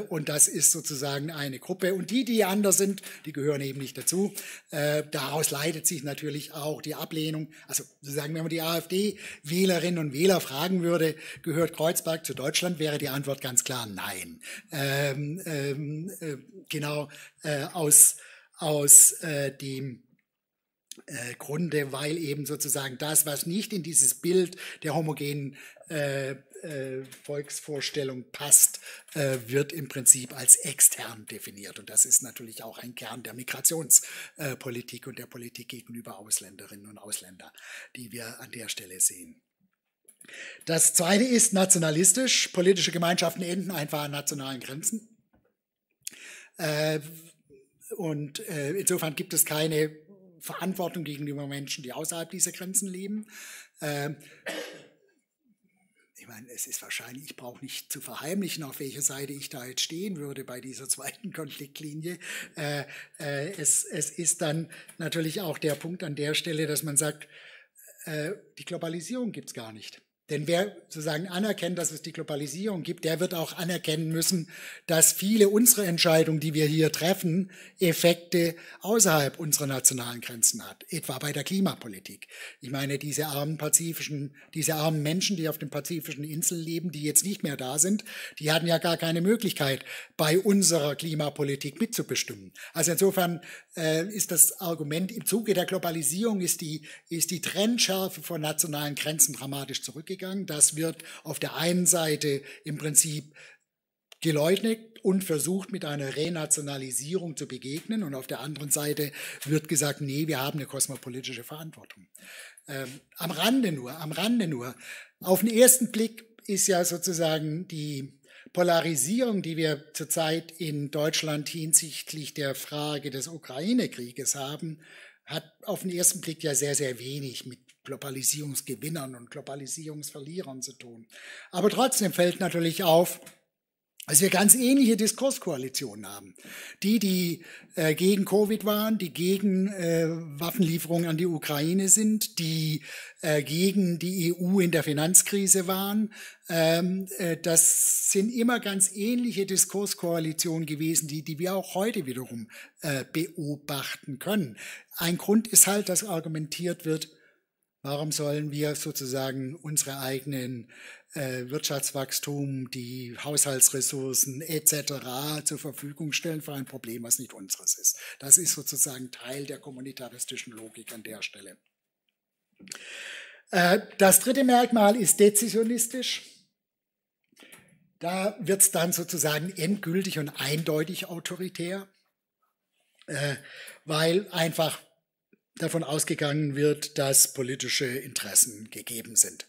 und das ist sozusagen eine Gruppe. Und die, die anders sind, die gehören eben nicht dazu. Äh, daraus leitet sich natürlich auch die Ablehnung. Also sozusagen, wenn man die AfD-Wählerinnen und Wähler fragen würde, gehört Kreuzberg zu Deutschland, wäre die Antwort ganz klar nein. Ähm, ähm, äh, genau äh, aus, aus äh, dem äh, Grunde, weil eben sozusagen das, was nicht in dieses Bild der homogenen äh, äh, Volksvorstellung passt, äh, wird im Prinzip als extern definiert. Und das ist natürlich auch ein Kern der Migrationspolitik und der Politik gegenüber Ausländerinnen und Ausländern, die wir an der Stelle sehen. Das zweite ist nationalistisch. Politische Gemeinschaften enden einfach an nationalen Grenzen. Äh, und äh, insofern gibt es keine Verantwortung gegenüber Menschen, die außerhalb dieser Grenzen leben. Äh, meine, es ist wahrscheinlich, ich brauche nicht zu verheimlichen, auf welcher Seite ich da jetzt stehen würde bei dieser [laughs] zweiten Konfliktlinie. Äh, äh, es, es ist dann natürlich auch der Punkt an der Stelle, dass man sagt, äh, die Globalisierung gibt es gar nicht. Denn wer sozusagen anerkennt, dass es die Globalisierung gibt, der wird auch anerkennen müssen, dass viele unserer Entscheidungen, die wir hier treffen, Effekte außerhalb unserer nationalen Grenzen hat. Etwa bei der Klimapolitik. Ich meine, diese armen pazifischen, diese armen Menschen, die auf den pazifischen Inseln leben, die jetzt nicht mehr da sind, die hatten ja gar keine Möglichkeit, bei unserer Klimapolitik mitzubestimmen. Also insofern äh, ist das Argument, im Zuge der Globalisierung ist die, ist die Trennschärfe von nationalen Grenzen dramatisch zurückgegangen. Das wird auf der einen Seite im Prinzip geleugnet und versucht mit einer Renationalisierung zu begegnen. Und auf der anderen Seite wird gesagt, nee, wir haben eine kosmopolitische Verantwortung. Ähm, am Rande nur, am Rande nur. Auf den ersten Blick ist ja sozusagen die Polarisierung, die wir zurzeit in Deutschland hinsichtlich der Frage des Ukraine-Krieges haben, hat auf den ersten Blick ja sehr, sehr wenig mit Globalisierungsgewinnern und Globalisierungsverlierern zu tun. Aber trotzdem fällt natürlich auf, dass wir ganz ähnliche Diskurskoalitionen haben. Die, die äh, gegen Covid waren, die gegen äh, Waffenlieferungen an die Ukraine sind, die äh, gegen die EU in der Finanzkrise waren. Ähm, äh, das sind immer ganz ähnliche Diskurskoalitionen gewesen, die, die wir auch heute wiederum äh, beobachten können. Ein Grund ist halt, dass argumentiert wird, warum sollen wir sozusagen unsere eigenen äh, Wirtschaftswachstum, die Haushaltsressourcen etc. zur Verfügung stellen für ein Problem, was nicht unseres ist. Das ist sozusagen Teil der kommunitaristischen Logik an der Stelle. Äh, das dritte Merkmal ist dezisionistisch. da wird es dann sozusagen endgültig und eindeutig autoritär, äh, weil einfach davon ausgegangen wird, dass politische Interessen gegeben sind.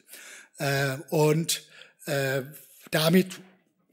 Äh, und äh, damit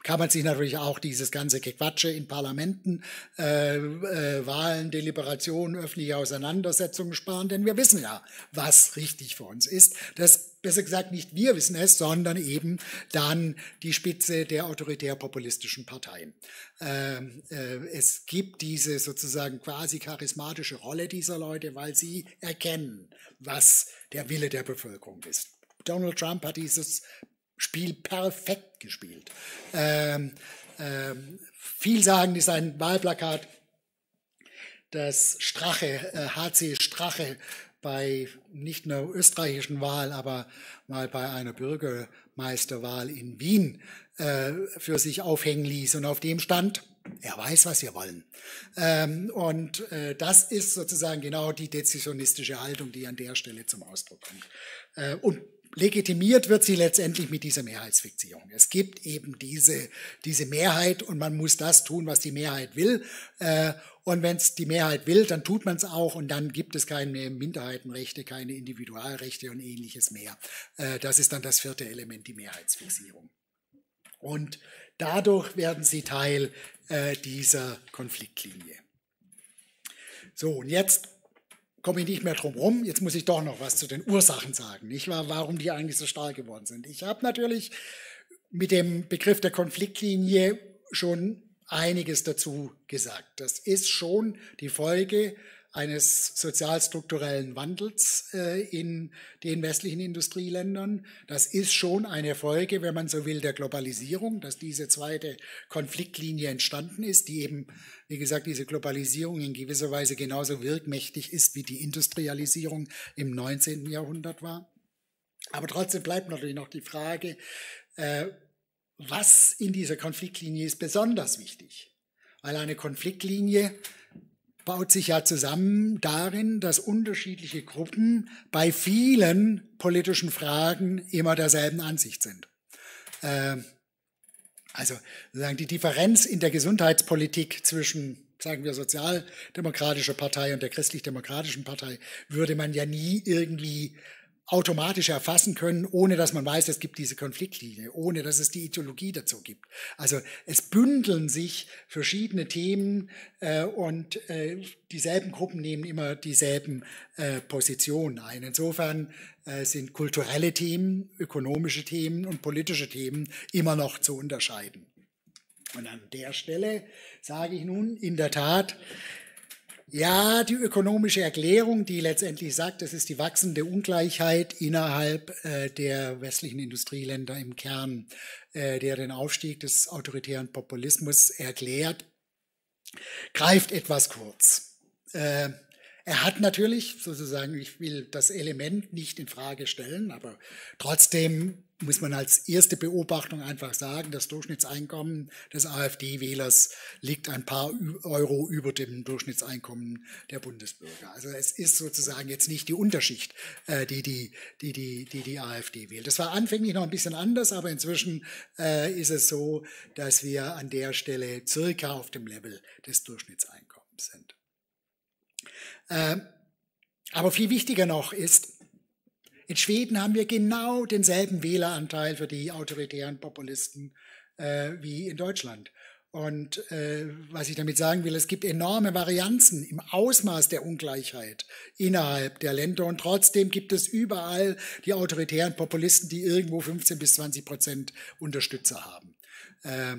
kann man sich natürlich auch dieses ganze Gequatsche in Parlamenten, äh, äh, Wahlen, Deliberationen, öffentliche Auseinandersetzungen sparen, denn wir wissen ja, was richtig für uns ist. Das besser gesagt nicht wir wissen es, sondern eben dann die Spitze der autoritär-populistischen Parteien. Ähm, äh, es gibt diese sozusagen quasi charismatische Rolle dieser Leute, weil sie erkennen, was der Wille der Bevölkerung ist. Donald Trump hat dieses Spiel perfekt gespielt. Ähm, ähm, vielsagend ist ein Wahlplakat, das Strache, äh, HC Strache bei nicht einer österreichischen Wahl, aber mal bei einer Bürgermeisterwahl in Wien äh, für sich aufhängen ließ. Und auf dem stand, er weiß, was wir wollen. Ähm, und äh, das ist sozusagen genau die dezisionistische Haltung, die an der Stelle zum Ausdruck kommt. Äh, und legitimiert wird sie letztendlich mit dieser Mehrheitsfixierung. Es gibt eben diese, diese Mehrheit und man muss das tun, was die Mehrheit will. Äh, und wenn es die Mehrheit will, dann tut man es auch und dann gibt es keine Minderheitenrechte, keine Individualrechte und ähnliches mehr. Äh, das ist dann das vierte Element, die Mehrheitsfixierung. Und dadurch werden sie Teil äh, dieser Konfliktlinie. So, und jetzt komme ich nicht mehr drum rum. Jetzt muss ich doch noch was zu den Ursachen sagen, nicht wahr? Warum die eigentlich so stark geworden sind. Ich habe natürlich mit dem Begriff der Konfliktlinie schon einiges dazu gesagt. Das ist schon die Folge eines sozialstrukturellen Wandels äh, in den westlichen Industrieländern. Das ist schon eine Folge, wenn man so will, der Globalisierung, dass diese zweite Konfliktlinie entstanden ist, die eben, wie gesagt, diese Globalisierung in gewisser Weise genauso wirkmächtig ist, wie die Industrialisierung im 19. Jahrhundert war. Aber trotzdem bleibt natürlich noch die Frage, äh, was in dieser Konfliktlinie ist besonders wichtig. Weil eine Konfliktlinie baut sich ja zusammen darin, dass unterschiedliche Gruppen bei vielen politischen Fragen immer derselben Ansicht sind. Ähm, also die Differenz in der Gesundheitspolitik zwischen, sagen wir, sozialdemokratischer Partei und der christlich-demokratischen Partei würde man ja nie irgendwie automatisch erfassen können, ohne dass man weiß, es gibt diese Konfliktlinie, ohne dass es die Ideologie dazu gibt. Also es bündeln sich verschiedene Themen äh, und äh, dieselben Gruppen nehmen immer dieselben äh, Positionen ein. Insofern äh, sind kulturelle Themen, ökonomische Themen und politische Themen immer noch zu unterscheiden. Und an der Stelle sage ich nun in der Tat, ja, die ökonomische Erklärung, die letztendlich sagt, das ist die wachsende Ungleichheit innerhalb äh, der westlichen Industrieländer im Kern, äh, der den Aufstieg des autoritären Populismus erklärt, greift etwas kurz. Äh, er hat natürlich sozusagen, ich will das Element nicht in Frage stellen, aber trotzdem muss man als erste Beobachtung einfach sagen, das Durchschnittseinkommen des AfD-Wählers liegt ein paar Euro über dem Durchschnittseinkommen der Bundesbürger. Also es ist sozusagen jetzt nicht die Unterschicht, äh, die die, die, die, die, die AfD wählt. Das war anfänglich noch ein bisschen anders, aber inzwischen äh, ist es so, dass wir an der Stelle circa auf dem Level des Durchschnittseinkommens sind. Äh, aber viel wichtiger noch ist, in Schweden haben wir genau denselben Wähleranteil für die autoritären Populisten äh, wie in Deutschland. Und äh, was ich damit sagen will, es gibt enorme Varianzen im Ausmaß der Ungleichheit innerhalb der Länder und trotzdem gibt es überall die autoritären Populisten, die irgendwo 15 bis 20 Prozent Unterstützer haben. Äh,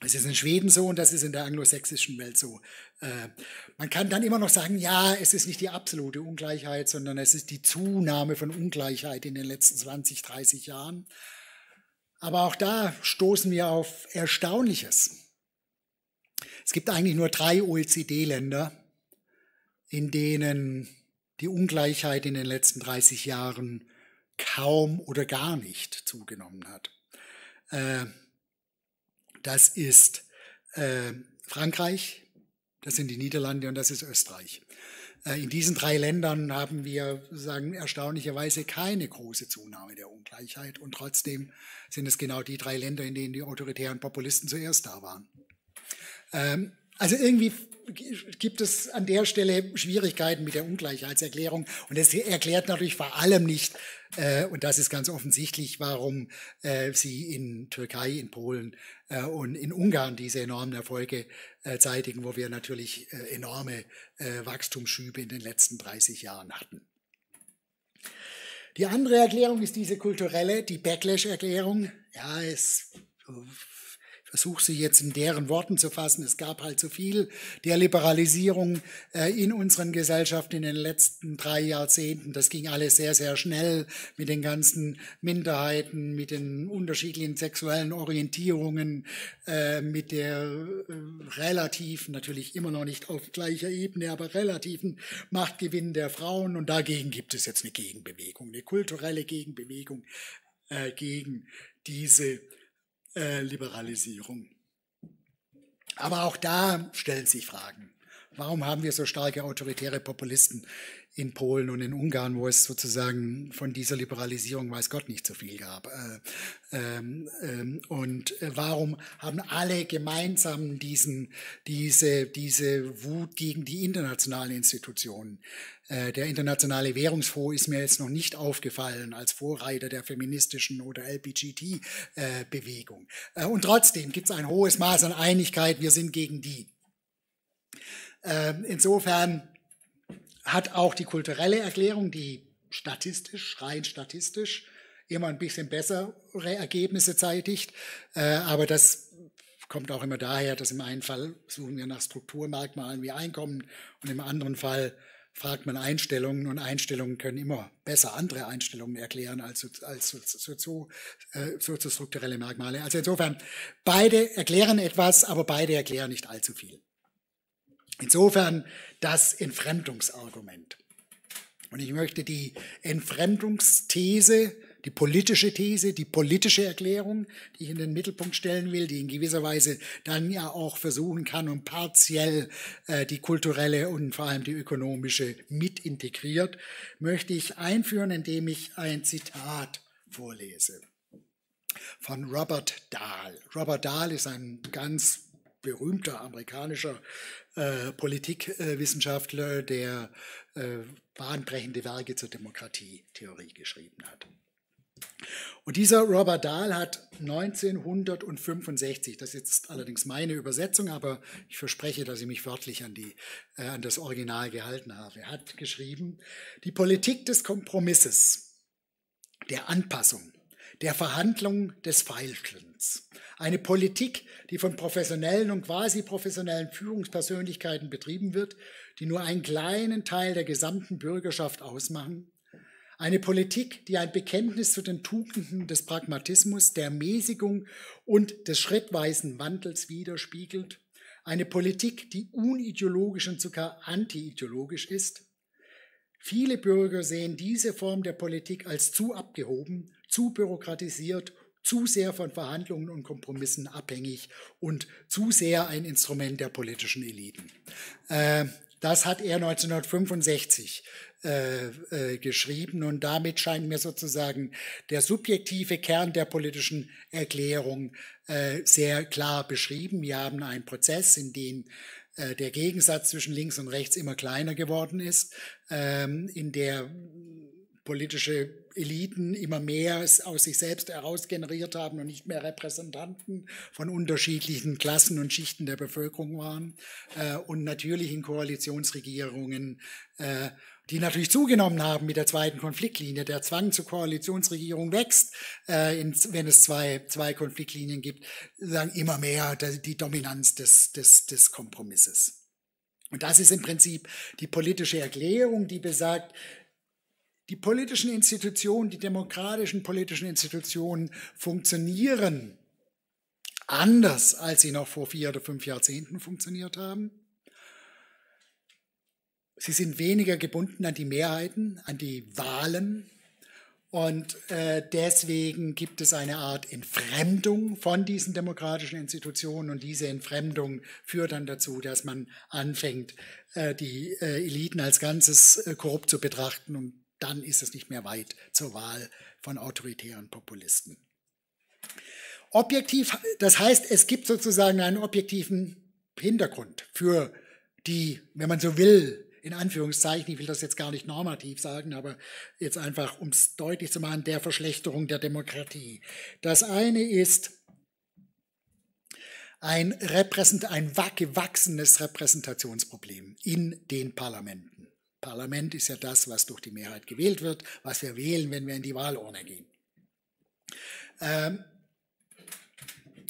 es ist in Schweden so und das ist in der anglosächsischen Welt so. Äh, man kann dann immer noch sagen, ja, es ist nicht die absolute Ungleichheit, sondern es ist die Zunahme von Ungleichheit in den letzten 20, 30 Jahren. Aber auch da stoßen wir auf Erstaunliches. Es gibt eigentlich nur drei OECD-Länder, in denen die Ungleichheit in den letzten 30 Jahren kaum oder gar nicht zugenommen hat. Äh, das ist äh, Frankreich, das sind die Niederlande und das ist Österreich. Äh, in diesen drei Ländern haben wir sagen erstaunlicherweise keine große Zunahme der Ungleichheit und trotzdem sind es genau die drei Länder, in denen die autoritären Populisten zuerst da waren. Ähm, also irgendwie gibt es an der Stelle Schwierigkeiten mit der Ungleichheitserklärung. Und das erklärt natürlich vor allem nicht, äh, und das ist ganz offensichtlich, warum äh, sie in Türkei, in Polen und in Ungarn diese enormen Erfolge äh, zeitigen, wo wir natürlich äh, enorme äh, Wachstumsschübe in den letzten 30 Jahren hatten. Die andere Erklärung ist diese kulturelle, die Backlash-Erklärung. Ja, es versuche sie jetzt in deren Worten zu fassen. Es gab halt so viel der Liberalisierung äh, in unseren Gesellschaften in den letzten drei Jahrzehnten. Das ging alles sehr, sehr schnell mit den ganzen Minderheiten, mit den unterschiedlichen sexuellen Orientierungen, äh, mit der äh, relativen, natürlich immer noch nicht auf gleicher Ebene, aber relativen Machtgewinn der Frauen. Und dagegen gibt es jetzt eine Gegenbewegung, eine kulturelle Gegenbewegung gegen diese äh, Liberalisierung. Aber auch da stellen sich Fragen. Warum haben wir so starke autoritäre Populisten in Polen und in Ungarn, wo es sozusagen von dieser Liberalisierung weiß Gott nicht so viel gab? Äh, ähm, ähm, und äh, warum haben alle gemeinsam diesen, diese, diese Wut gegen die internationalen Institutionen? Äh, der internationale Währungsfonds ist mir jetzt noch nicht aufgefallen als Vorreiter der feministischen oder LPGT-Bewegung. Äh, und trotzdem gibt es ein hohes Maß an Einigkeit, wir sind gegen die. Ähm, insofern hat auch die kulturelle Erklärung, die statistisch, rein statistisch, immer ein bisschen bessere Ergebnisse zeitigt. Äh, aber das kommt auch immer daher, dass im einen Fall suchen wir nach Strukturmerkmalen wie Einkommen und im anderen Fall fragt man Einstellungen und Einstellungen können immer besser andere Einstellungen erklären als, als so, so, so, äh, soziostrukturelle Merkmale. Also insofern, beide erklären etwas, aber beide erklären nicht allzu viel. Insofern das Entfremdungsargument. Und ich möchte die Entfremdungsthese die politische These, die politische Erklärung, die ich in den Mittelpunkt stellen will, die in gewisser Weise dann ja auch versuchen kann und partiell äh, die kulturelle und vor allem die ökonomische mit integriert, möchte ich einführen, indem ich ein Zitat vorlese von Robert Dahl. Robert Dahl ist ein ganz berühmter amerikanischer äh, Politikwissenschaftler, der äh, bahnbrechende Werke zur Demokratietheorie geschrieben hat. Und dieser Robert Dahl hat 1965, das ist jetzt allerdings meine Übersetzung, aber ich verspreche, dass ich mich wörtlich an, die, äh, an das Original gehalten habe, hat geschrieben, die Politik des Kompromisses, der Anpassung, der Verhandlung des Feilschens. Eine Politik, die von professionellen und quasi professionellen Führungspersönlichkeiten betrieben wird, die nur einen kleinen Teil der gesamten Bürgerschaft ausmachen, eine Politik, die ein Bekenntnis zu den Tugenden des Pragmatismus, der Mäßigung und des schrittweisen Wandels widerspiegelt. Eine Politik, die unideologisch und sogar antiideologisch ist. Viele Bürger sehen diese Form der Politik als zu abgehoben, zu bürokratisiert, zu sehr von Verhandlungen und Kompromissen abhängig und zu sehr ein Instrument der politischen Eliten. Äh, das hat er 1965 äh, äh, geschrieben und damit scheint mir sozusagen der subjektive Kern der politischen Erklärung sehr klar beschrieben. Wir haben einen Prozess, in dem der Gegensatz zwischen links und rechts immer kleiner geworden ist, ähm, in der politische Eliten immer mehr aus sich selbst heraus generiert haben und nicht mehr Repräsentanten von unterschiedlichen Klassen und Schichten der Bevölkerung waren äh, und natürlich in Koalitionsregierungen äh, die natürlich zugenommen haben mit der zweiten Konfliktlinie. Der Zwang zur Koalitionsregierung wächst, äh, in, wenn es zwei, zwei Konfliktlinien gibt, sagen immer mehr die Dominanz des, des, des Kompromisses. Und das ist im Prinzip die politische Erklärung, die besagt, die politischen Institutionen, die demokratischen politischen Institutionen funktionieren anders, als sie noch vor vier oder fünf Jahrzehnten funktioniert haben. Sie sind weniger gebunden an die Mehrheiten, an die Wahlen Und äh, deswegen gibt es eine Art Entfremdung von diesen demokratischen Institutionen und diese Entfremdung führt dann dazu, dass man anfängt, äh, die äh, Eliten als Ganzes äh, korrupt zu betrachten und dann ist es nicht mehr weit zur Wahl von autoritären Populisten. Objektiv, das heißt, es gibt sozusagen einen objektiven Hintergrund für die, wenn man so will, in Anführungszeichen, ich will das jetzt gar nicht normativ sagen, aber jetzt einfach, um es deutlich zu machen, der Verschlechterung der Demokratie. Das eine ist ein, Repräsent, ein gewachsenes Repräsentationsproblem in den Parlamenten. Parlament ist ja das, was durch die Mehrheit gewählt wird, was wir wählen, wenn wir in die Wahlurne gehen. Ähm,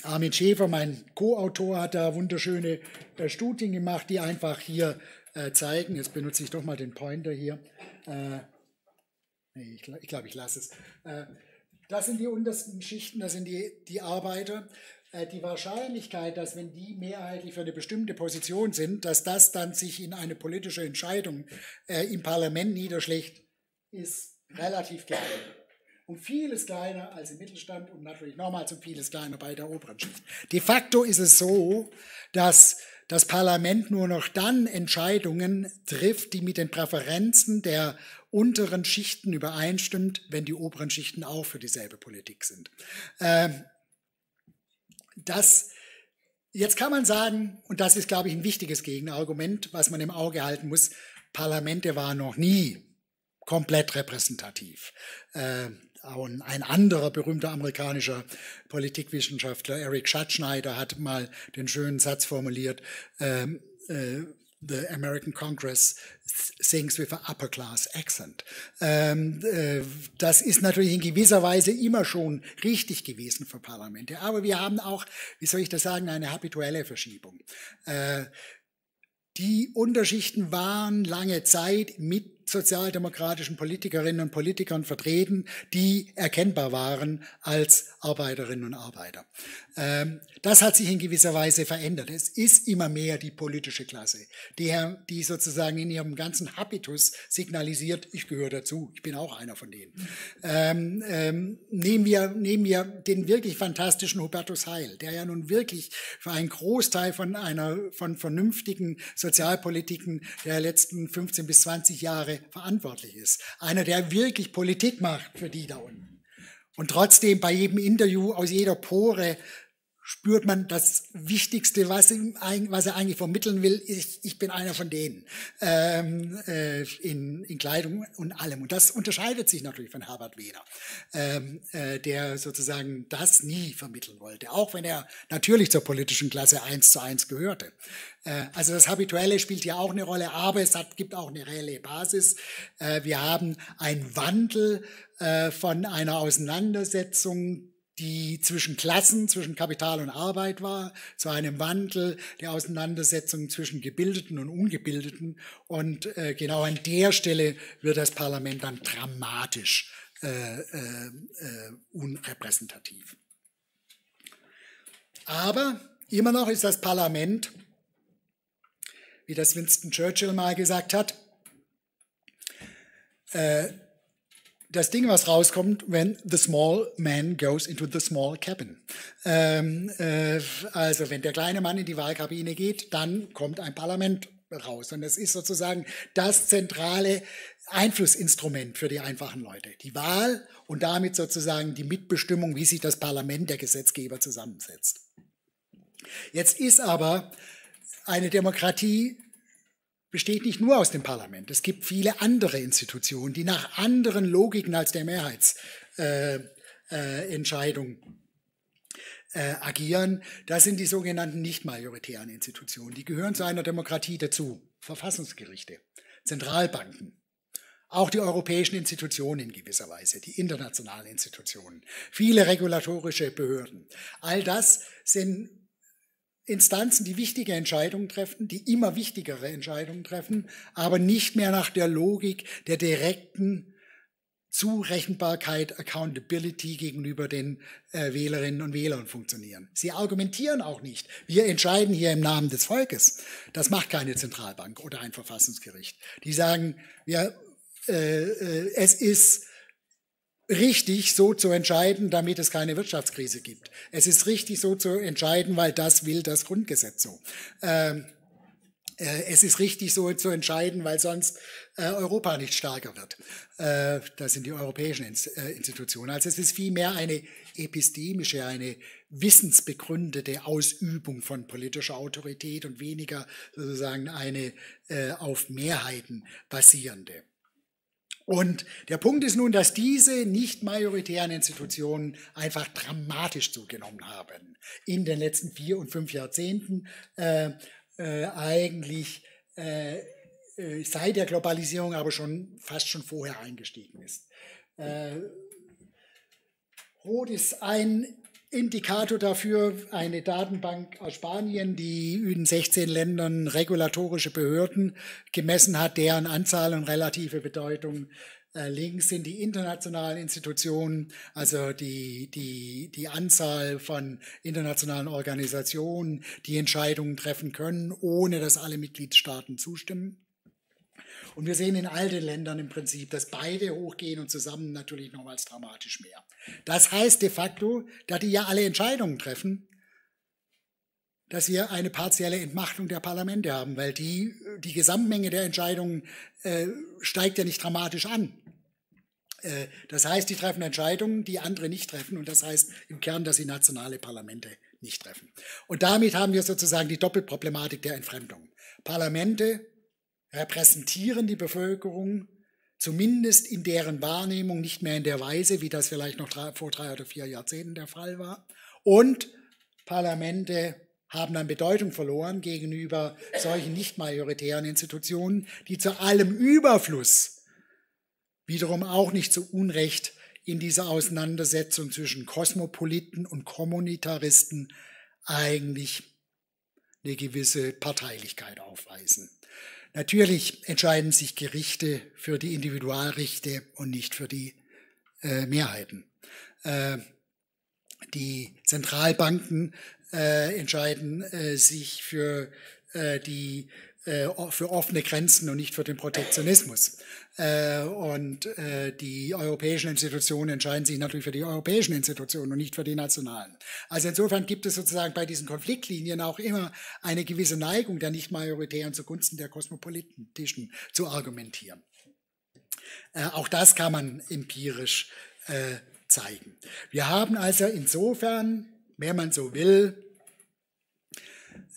Armin Schäfer, mein Co-Autor, hat da wunderschöne äh, Studien gemacht, die einfach hier äh, zeigen. Jetzt benutze ich doch mal den Pointer hier. Äh, ich glaube, ich, glaub, ich lasse es. Äh, das sind die untersten Schichten, das sind die, die Arbeiter. Äh, die Wahrscheinlichkeit, dass wenn die mehrheitlich für eine bestimmte Position sind, dass das dann sich in eine politische Entscheidung äh, im Parlament niederschlägt, ist relativ klein. Um vieles kleiner als im Mittelstand und natürlich nochmals um vieles kleiner bei der oberen Schicht. De facto ist es so, dass das Parlament nur noch dann Entscheidungen trifft, die mit den Präferenzen der unteren Schichten übereinstimmt, wenn die oberen Schichten auch für dieselbe Politik sind. Ähm, das, jetzt kann man sagen, und das ist, glaube ich, ein wichtiges Gegenargument, was man im Auge halten muss, Parlamente waren noch nie komplett repräsentativ. Ähm, ein anderer berühmter amerikanischer Politikwissenschaftler, Eric Schatzschneider, hat mal den schönen Satz formuliert, ähm, äh, The American Congress sings with an upper class accent. Ähm, äh, das ist natürlich in gewisser Weise immer schon richtig gewesen für Parlamente. Aber wir haben auch, wie soll ich das sagen, eine habituelle Verschiebung. Äh, die Unterschichten waren lange Zeit mit sozialdemokratischen Politikerinnen und Politikern vertreten, die erkennbar waren als Arbeiterinnen und Arbeiter. Ähm, das hat sich in gewisser Weise verändert. Es ist immer mehr die politische Klasse, die, die sozusagen in ihrem ganzen Habitus signalisiert, ich gehöre dazu, ich bin auch einer von denen. Ähm, ähm, nehmen, wir, nehmen wir den wirklich fantastischen Hubertus Heil, der ja nun wirklich für einen Großteil von einer von vernünftigen Sozialpolitiken der letzten 15 bis 20 Jahre verantwortlich ist. Einer, der wirklich Politik macht für die da unten. Und trotzdem bei jedem Interview aus jeder Pore spürt man das Wichtigste, was, ihm, was er eigentlich vermitteln will, ich, ich bin einer von denen ähm, äh, in, in Kleidung und allem. Und das unterscheidet sich natürlich von Herbert Wehner, ähm, äh, der sozusagen das nie vermitteln wollte, auch wenn er natürlich zur politischen Klasse eins zu eins gehörte. Äh, also das Habituelle spielt ja auch eine Rolle, aber es hat, gibt auch eine reelle Basis. Äh, wir haben einen Wandel äh, von einer Auseinandersetzung die zwischen Klassen, zwischen Kapital und Arbeit war, zu einem Wandel der Auseinandersetzung zwischen Gebildeten und Ungebildeten. Und äh, genau an der Stelle wird das Parlament dann dramatisch äh, äh, äh unrepräsentativ. Aber immer noch ist das Parlament, wie das Winston Churchill mal gesagt hat, äh, das Ding, was rauskommt, wenn the small man goes into the small cabin. Ähm, äh, also wenn der kleine Mann in die Wahlkabine geht, dann kommt ein Parlament raus. Und das ist sozusagen das zentrale Einflussinstrument für die einfachen Leute. Die Wahl und damit sozusagen die Mitbestimmung, wie sich das Parlament, der Gesetzgeber, zusammensetzt. Jetzt ist aber eine Demokratie besteht nicht nur aus dem Parlament. Es gibt viele andere Institutionen, die nach anderen Logiken als der Mehrheitsentscheidung äh, äh, agieren. Das sind die sogenannten nicht majoritären Institutionen. Die gehören zu einer Demokratie dazu. Verfassungsgerichte, Zentralbanken, auch die europäischen Institutionen in gewisser Weise, die internationalen Institutionen, viele regulatorische Behörden. All das sind Instanzen, die wichtige Entscheidungen treffen, die immer wichtigere Entscheidungen treffen, aber nicht mehr nach der Logik der direkten Zurechenbarkeit, Accountability gegenüber den äh, Wählerinnen und Wählern funktionieren. Sie argumentieren auch nicht. Wir entscheiden hier im Namen des Volkes. Das macht keine Zentralbank oder ein Verfassungsgericht. Die sagen, wir, äh, äh, es ist richtig, so zu entscheiden, damit es keine Wirtschaftskrise gibt. Es ist richtig, so zu entscheiden, weil das will das Grundgesetz so. Ähm, äh, es ist richtig, so zu entscheiden, weil sonst äh, Europa nicht stärker wird. Äh, das sind die europäischen äh, Institutionen. Also es ist vielmehr eine epistemische, eine wissensbegründete Ausübung von politischer Autorität und weniger sozusagen eine äh, auf Mehrheiten basierende. Und der Punkt ist nun, dass diese nicht majoritären Institutionen einfach dramatisch zugenommen haben in den letzten vier und fünf Jahrzehnten. Äh, äh, eigentlich äh, äh seit der Globalisierung, aber schon fast schon vorher eingestiegen ist. Äh, Rot ist ein Indikator dafür, eine Datenbank aus Spanien, die in 16 Ländern regulatorische Behörden gemessen hat, deren Anzahl und relative Bedeutung. Äh, links sind die internationalen Institutionen, also die, die, die Anzahl von internationalen Organisationen, die Entscheidungen treffen können, ohne dass alle Mitgliedstaaten zustimmen. Und wir sehen in all den Ländern im Prinzip, dass beide hochgehen und zusammen natürlich nochmals dramatisch mehr. Das heißt de facto, da die ja alle Entscheidungen treffen, dass wir eine partielle Entmachtung der Parlamente haben, weil die, die Gesamtmenge der Entscheidungen äh, steigt ja nicht dramatisch an. Äh, das heißt, die treffen Entscheidungen, die andere nicht treffen. Und das heißt im Kern, dass sie nationale Parlamente nicht treffen. Und damit haben wir sozusagen die Doppelproblematik der Entfremdung. Parlamente repräsentieren die Bevölkerung zumindest in deren Wahrnehmung nicht mehr in der Weise, wie das vielleicht noch drei, vor drei oder vier Jahrzehnten der Fall war. Und Parlamente haben an Bedeutung verloren gegenüber solchen nicht majoritären Institutionen, die zu allem Überfluss wiederum auch nicht zu Unrecht in dieser Auseinandersetzung zwischen Kosmopoliten und Kommunitaristen eigentlich eine gewisse Parteilichkeit aufweisen. Natürlich entscheiden sich Gerichte für die Individualrechte und nicht für die äh, Mehrheiten. Äh, die Zentralbanken äh, entscheiden äh, sich für äh, die für offene Grenzen und nicht für den Protektionismus. Äh, und äh, die europäischen Institutionen entscheiden sich natürlich für die europäischen Institutionen und nicht für die nationalen. Also insofern gibt es sozusagen bei diesen Konfliktlinien auch immer eine gewisse Neigung der Nicht-Majoritären zugunsten der Kosmopolitischen zu argumentieren. Auch das kann man empirisch zeigen. Wir haben also insofern, wenn man so will, äh,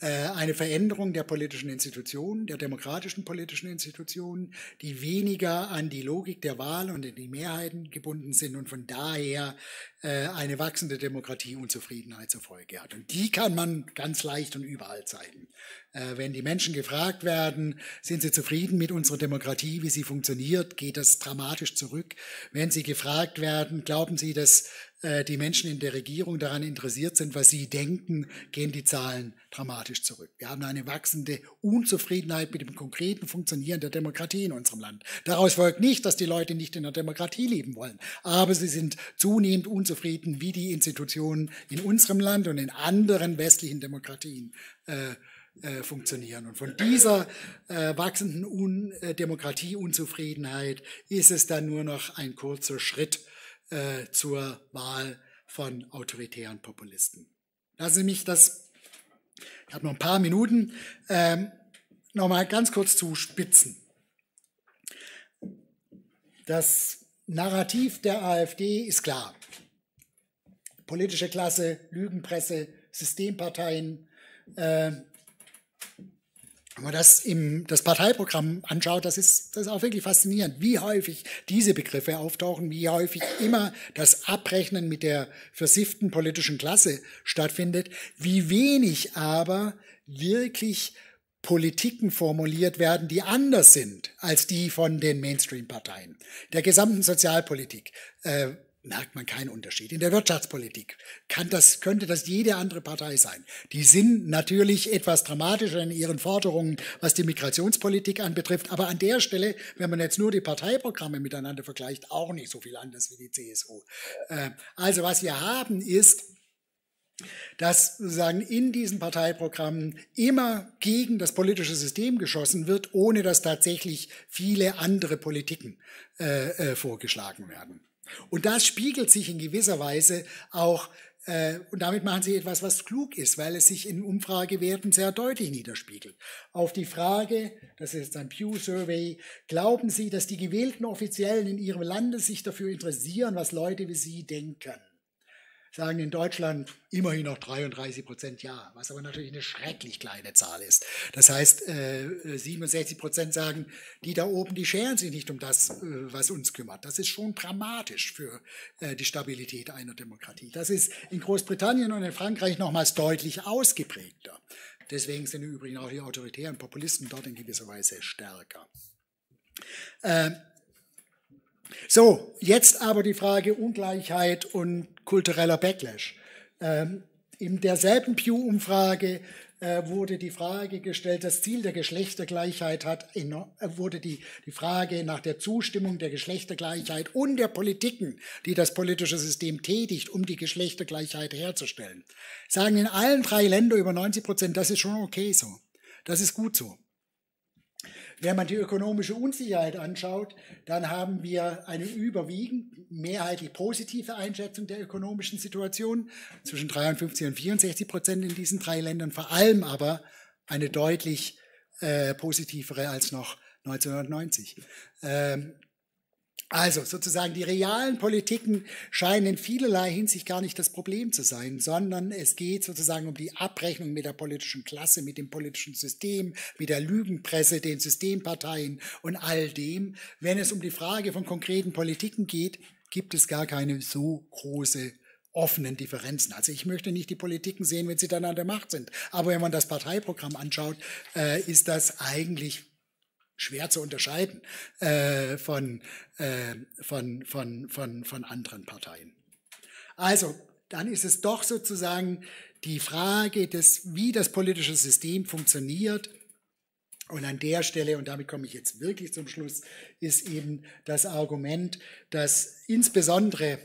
eine Veränderung der politischen Institutionen, der demokratischen politischen Institutionen, die weniger an die Logik der Wahl und in die Mehrheiten gebunden sind und von daher äh, eine wachsende Demokratie Unzufriedenheit zur Folge hat. Und die kann man ganz leicht und überall zeigen. Äh, wenn die Menschen gefragt werden, sind sie zufrieden mit unserer Demokratie, wie sie funktioniert, geht das dramatisch zurück. Wenn sie gefragt werden, glauben sie, dass äh, die Menschen in der Regierung daran interessiert sind, was sie denken, gehen die Zahlen dramatisch zurück. Wir haben eine wachsende Unzufriedenheit mit dem konkreten Funktionieren der Demokratie in unserem Land. Daraus folgt nicht, dass die Leute nicht in der Demokratie leben wollen, aber sie sind zunehmend unzufrieden, wie die Institutionen in unserem Land und in anderen westlichen Demokratien äh, äh, funktionieren. Und von dieser äh, wachsenden Un äh, Demokratieunzufriedenheit ist es dann nur noch ein kurzer Schritt äh, zur Wahl von autoritären Populisten. Lassen Sie mich das, ich habe noch ein paar Minuten, ähm, nochmal ganz kurz zu spitzen. Das Narrativ der AfD ist klar. Politische Klasse, Lügenpresse, Systemparteien, äh, wenn man das im das Parteiprogramm anschaut, das ist, das ist auch wirklich faszinierend, wie häufig diese Begriffe auftauchen, wie häufig immer das Abrechnen mit der versifften politischen Klasse stattfindet, wie wenig aber wirklich Politiken formuliert werden, die anders sind als die von den Mainstream-Parteien. Der gesamten Sozialpolitik. Äh, merkt man keinen Unterschied. In der Wirtschaftspolitik kann das, könnte das jede andere Partei sein. Die sind natürlich etwas dramatischer in ihren Forderungen, was die Migrationspolitik anbetrifft, aber an der Stelle, wenn man jetzt nur die Parteiprogramme miteinander vergleicht, auch nicht so viel anders wie die CSU. Äh, also was wir haben ist, dass sozusagen in diesen Parteiprogrammen immer gegen das politische System geschossen wird, ohne dass tatsächlich viele andere Politiken äh, äh, vorgeschlagen werden. Und das spiegelt sich in gewisser Weise auch äh, und damit machen sie etwas, was klug ist, weil es sich in Umfragewerten sehr deutlich niederspiegelt. Auf die Frage, das ist ein Pew Survey, glauben Sie, dass die gewählten Offiziellen in Ihrem Lande sich dafür interessieren, was Leute wie Sie denken? Sagen in Deutschland immerhin noch 33 Prozent Ja, was aber natürlich eine schrecklich kleine Zahl ist. Das heißt, 67 äh, Prozent sagen, die da oben, die scheren sich nicht um das, äh, was uns kümmert. Das ist schon dramatisch für äh, die Stabilität einer Demokratie. Das ist in Großbritannien und in Frankreich nochmals deutlich ausgeprägter. Deswegen sind im Übrigen auch die autoritären Populisten dort in gewisser Weise stärker. So, jetzt aber die Frage Ungleichheit und kultureller Backlash. Ähm, in derselben Pew-Umfrage äh, wurde die Frage gestellt, das Ziel der Geschlechtergleichheit hat, äh, wurde die, die Frage nach der Zustimmung der Geschlechtergleichheit und der Politiken, die das politische System tätigt, um die Geschlechtergleichheit herzustellen. Sagen in allen drei Ländern über 90 Prozent, das ist schon okay so. Das ist gut so. Wenn man die ökonomische Unsicherheit anschaut, dann haben wir eine überwiegend mehrheitlich positive Einschätzung der ökonomischen Situation zwischen 53 und 64 Prozent in diesen drei Ländern, vor allem aber eine deutlich äh, positivere als noch 1990. Ähm, also sozusagen die realen Politiken scheinen in vielerlei Hinsicht gar nicht das Problem zu sein, sondern es geht sozusagen um die Abrechnung mit der politischen Klasse, mit dem politischen System, mit der Lügenpresse, den Systemparteien und all dem. Wenn es um die Frage von konkreten Politiken geht, gibt es gar keine so große offenen Differenzen. Also ich möchte nicht die Politiken sehen, wenn sie dann an der Macht sind. Aber wenn man das Parteiprogramm anschaut, äh, ist das eigentlich schwer zu unterscheiden äh, von, äh, von, von, von, von anderen Parteien. Also, dann ist es doch sozusagen die Frage, des, wie das politische System funktioniert. Und an der Stelle, und damit komme ich jetzt wirklich zum Schluss, ist eben das Argument, dass insbesondere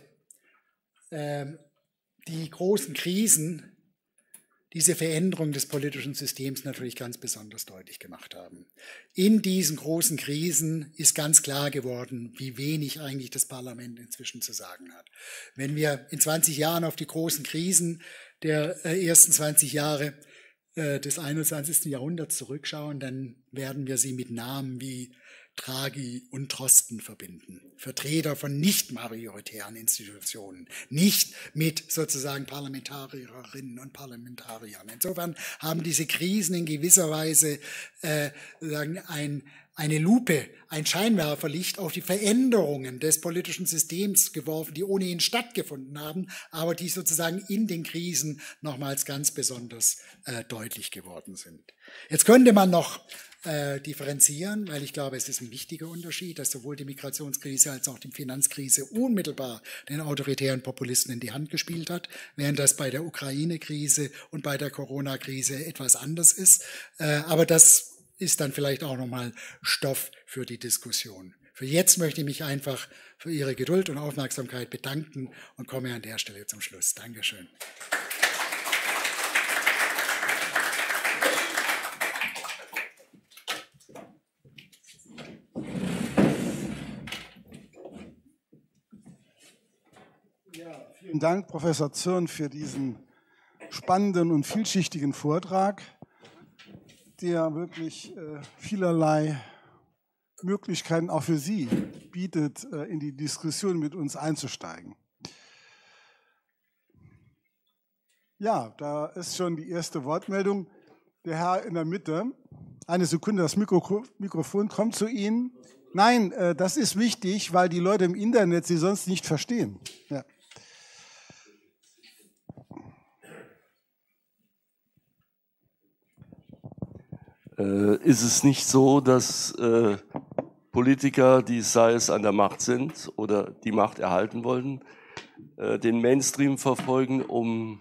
äh, die großen Krisen diese Veränderung des politischen Systems natürlich ganz besonders deutlich gemacht haben. In diesen großen Krisen ist ganz klar geworden, wie wenig eigentlich das Parlament inzwischen zu sagen hat. Wenn wir in 20 Jahren auf die großen Krisen der äh, ersten 20 Jahre äh, des 21. Jahrhunderts zurückschauen, dann werden wir sie mit Namen wie Draghi und Drosten verbinden. Vertreter von nicht majoritären Institutionen, nicht mit sozusagen Parlamentarierinnen und Parlamentariern. Insofern haben diese Krisen in gewisser Weise äh, sagen, ein, eine Lupe, ein Scheinwerferlicht auf die Veränderungen des politischen Systems geworfen, die ohnehin stattgefunden haben, aber die sozusagen in den Krisen nochmals ganz besonders äh, deutlich geworden sind. Jetzt könnte man noch äh, differenzieren, weil ich glaube, es ist ein wichtiger Unterschied, dass sowohl die Migrationskrise als auch die Finanzkrise unmittelbar den autoritären Populisten in die Hand gespielt hat, während das bei der Ukraine-Krise und bei der Corona-Krise etwas anders ist. Äh, aber das ist dann vielleicht auch nochmal Stoff für die Diskussion. Für jetzt möchte ich mich einfach für Ihre Geduld und Aufmerksamkeit bedanken und komme an der Stelle zum Schluss. Dankeschön. Vielen Dank, Professor Zürn, für diesen spannenden und vielschichtigen Vortrag, der wirklich äh, vielerlei Möglichkeiten auch für Sie bietet, äh, in die Diskussion mit uns einzusteigen. Ja, da ist schon die erste Wortmeldung. Der Herr in der Mitte. Eine Sekunde, das Mikro Mikrofon kommt zu Ihnen. Nein, äh, das ist wichtig, weil die Leute im Internet Sie sonst nicht verstehen. Ja. Äh, ist es nicht so, dass äh, Politiker, die sei es an der Macht sind oder die Macht erhalten wollen, äh, den Mainstream verfolgen, um,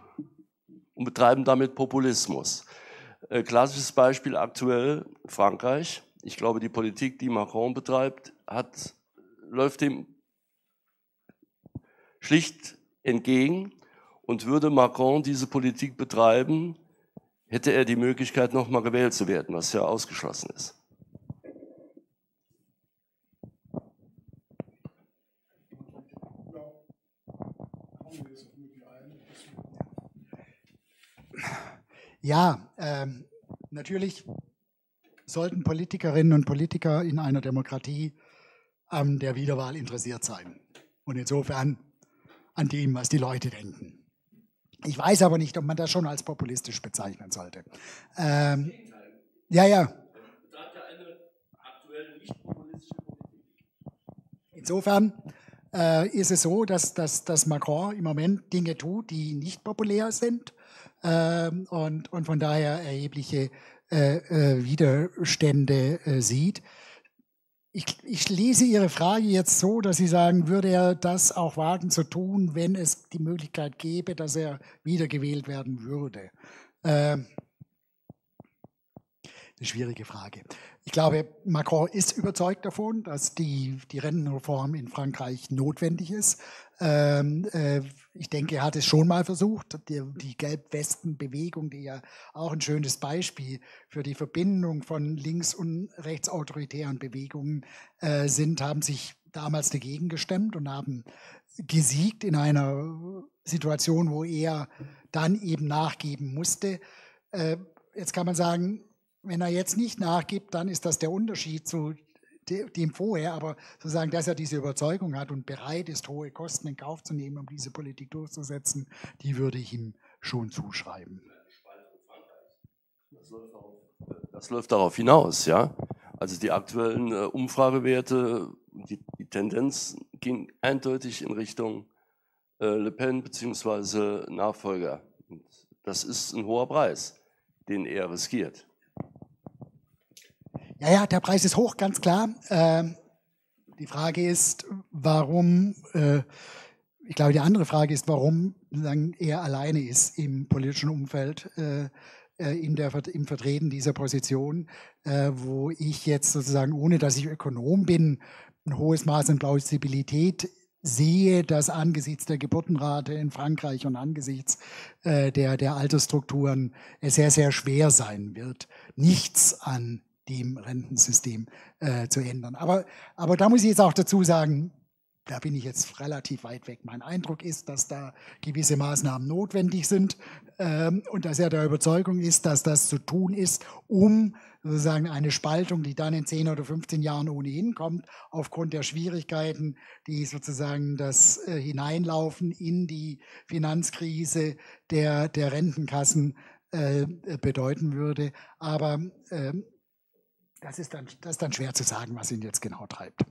um betreiben damit Populismus. Äh, klassisches Beispiel aktuell Frankreich. Ich glaube, die Politik, die Macron betreibt, hat, läuft dem schlicht entgegen. Und würde Macron diese Politik betreiben, hätte er die Möglichkeit, nochmal gewählt zu werden, was ja ausgeschlossen ist. Ja, ähm, natürlich sollten Politikerinnen und Politiker in einer Demokratie an der Wiederwahl interessiert sein. Und insofern an dem, was die Leute denken. Ich weiß aber nicht, ob man das schon als populistisch bezeichnen sollte. Ähm, ja, ja. Insofern äh, ist es so, dass, dass, dass Macron im Moment Dinge tut, die nicht populär sind ähm, und, und von daher erhebliche äh, äh, Widerstände äh, sieht. Ich, ich, lese Ihre Frage jetzt so, dass Sie sagen, würde er das auch wagen zu tun, wenn es die Möglichkeit gäbe, dass er wiedergewählt werden würde? Ähm, eine schwierige Frage. Ich glaube, Macron ist überzeugt davon, dass die, die Rentenreform in Frankreich notwendig ist. Ähm, äh, ich denke, er hat es schon mal versucht. Die, die Gelbwesten-Bewegung, die ja auch ein schönes Beispiel für die Verbindung von links- und rechtsautoritären Bewegungen äh, sind, haben sich damals dagegen gestemmt und haben gesiegt in einer Situation, wo er dann eben nachgeben musste. Äh, jetzt kann man sagen, wenn er jetzt nicht nachgibt, dann ist das der Unterschied zu dem vorher, aber sozusagen, dass er diese Überzeugung hat und bereit ist, hohe Kosten in Kauf zu nehmen, um diese Politik durchzusetzen, die würde ich ihm schon zuschreiben. Das läuft darauf hinaus, ja. Also die aktuellen äh, Umfragewerte, die, die, Tendenz ging eindeutig in Richtung äh, Le Pen bzw. Nachfolger. Das ist ein hoher Preis, den er riskiert. Ja, ja, der Preis ist hoch, ganz klar. Ähm, die Frage ist, warum, äh, ich glaube, die andere Frage ist, warum er alleine ist im politischen Umfeld, äh, äh in der, im Vertreten dieser Position, äh, wo ich jetzt sozusagen, ohne dass ich Ökonom bin, ein hohes Maß an Plausibilität sehe, dass angesichts der Geburtenrate in Frankreich und angesichts äh, der, der Altersstrukturen es sehr, sehr schwer sein wird, nichts an dem Rentensystem äh, zu ändern. Aber, aber da muss ich jetzt auch dazu sagen, da bin ich jetzt relativ weit weg. Mein Eindruck ist, dass da gewisse Maßnahmen notwendig sind ähm, und dass er der Überzeugung ist, dass das zu tun ist, um sozusagen eine Spaltung, die dann in 10 oder 15 Jahren ohnehin kommt, aufgrund der Schwierigkeiten, die sozusagen das äh, Hineinlaufen in die Finanzkrise der, der Rentenkassen äh, bedeuten würde. Aber ähm, das ist, dann, das ist dann schwer zu sagen, was ihn jetzt genau treibt.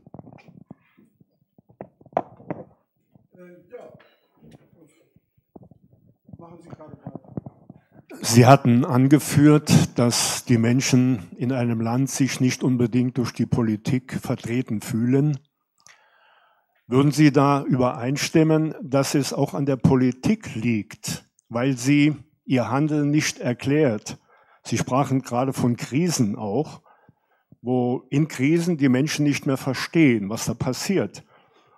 Sie hatten angeführt, dass die Menschen in einem Land sich nicht unbedingt durch die Politik vertreten fühlen. Würden Sie da übereinstimmen, dass es auch an der Politik liegt, weil sie ihr Handeln nicht erklärt? Sie sprachen gerade von Krisen auch wo in Krisen die Menschen nicht mehr verstehen, was da passiert.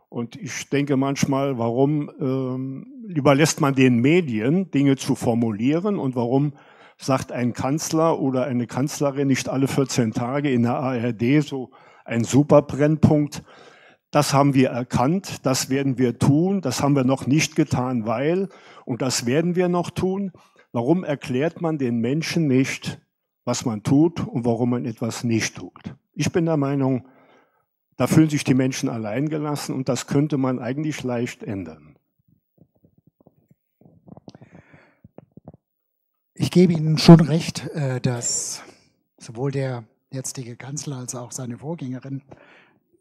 Und ich denke manchmal, warum ähm, überlässt man den Medien, Dinge zu formulieren und warum sagt ein Kanzler oder eine Kanzlerin nicht alle 14 Tage in der ARD so ein super Brennpunkt. Das haben wir erkannt, das werden wir tun, das haben wir noch nicht getan, weil, und das werden wir noch tun. Warum erklärt man den Menschen nicht, was man tut und warum man etwas nicht tut. Ich bin der Meinung, da fühlen sich die Menschen alleingelassen und das könnte man eigentlich leicht ändern. Ich gebe Ihnen schon recht, äh, dass sowohl der jetzige Kanzler als auch seine Vorgängerin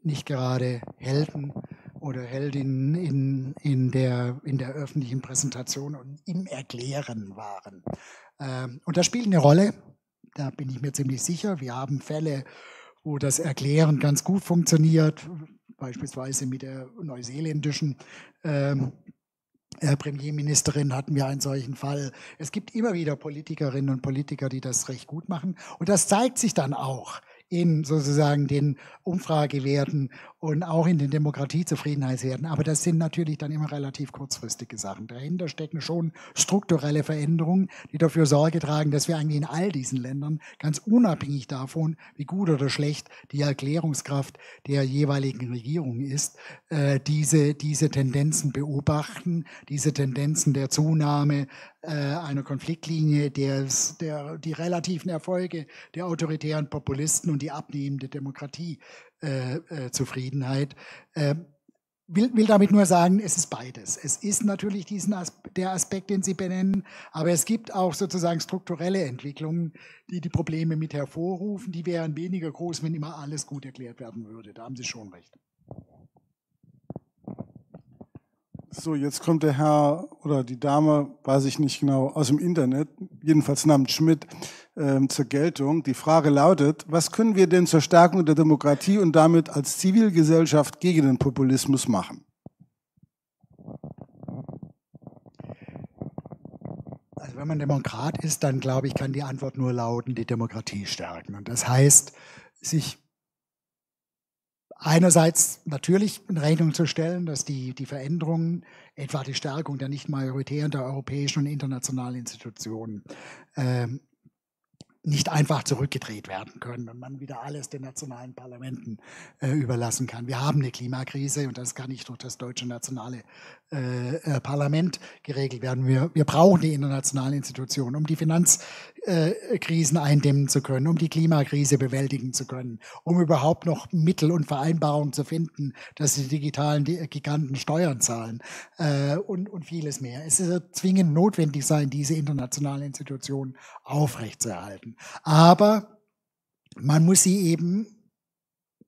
nicht gerade Helden oder Heldinnen in, in, der, in der öffentlichen Präsentation und im Erklären waren. Ähm, und das spielt eine Rolle. Da bin ich mir ziemlich sicher. Wir haben Fälle, wo das Erklären ganz gut funktioniert, beispielsweise mit der neuseeländischen ähm, äh, Premierministerin hatten wir einen solchen Fall. Es gibt immer wieder Politikerinnen und Politiker, die das recht gut machen. Und das zeigt sich dann auch in sozusagen den Umfragewerten und auch in den Demokratiezufriedenheitswerten. Aber das sind natürlich dann immer relativ kurzfristige Sachen. Dahinter stecken schon strukturelle Veränderungen, die dafür Sorge tragen, dass wir eigentlich in all diesen Ländern, ganz unabhängig davon, wie gut oder schlecht die Erklärungskraft der jeweiligen Regierung ist, äh, diese, diese Tendenzen beobachten, diese Tendenzen der Zunahme einer Konfliktlinie, der, der die relativen Erfolge der autoritären Populisten und die abnehmende Demokratiezufriedenheit. Äh, äh, will, will damit nur sagen, es ist beides. Es ist natürlich diesen Aspekt, der Aspekt, den Sie benennen, aber es gibt auch sozusagen strukturelle Entwicklungen, die die Probleme mit hervorrufen. Die wären weniger groß, wenn immer alles gut erklärt werden würde. Da haben Sie schon recht. So, jetzt kommt der Herr oder die Dame, weiß ich nicht genau, aus dem Internet, jedenfalls namens Schmidt, äh, zur Geltung. Die Frage lautet, was können wir denn zur Stärkung der Demokratie und damit als Zivilgesellschaft gegen den Populismus machen? Also wenn man Demokrat ist, dann glaube ich, kann die Antwort nur lauten, die Demokratie stärken. Und das heißt, sich einerseits natürlich in Rechnung zu stellen, dass die, die Veränderungen, etwa die Stärkung der nicht majoritären, der europäischen und internationalen Institutionen, ähm, nicht einfach zurückgedreht werden können und man wieder alles den nationalen Parlamenten äh, überlassen kann. Wir haben eine Klimakrise und das kann nicht durch das deutsche nationale äh, äh, Parlament geregelt werden. Wir, wir brauchen die internationalen Institutionen, um die Finanzkrisen äh, eindämmen zu können, um die Klimakrise bewältigen zu können, um überhaupt noch Mittel und Vereinbarungen zu finden, dass die digitalen Giganten Steuern zahlen äh, und, und vieles mehr. Es wird zwingend notwendig sein, diese internationalen Institutionen aufrechtzuerhalten. Aber man muss sie eben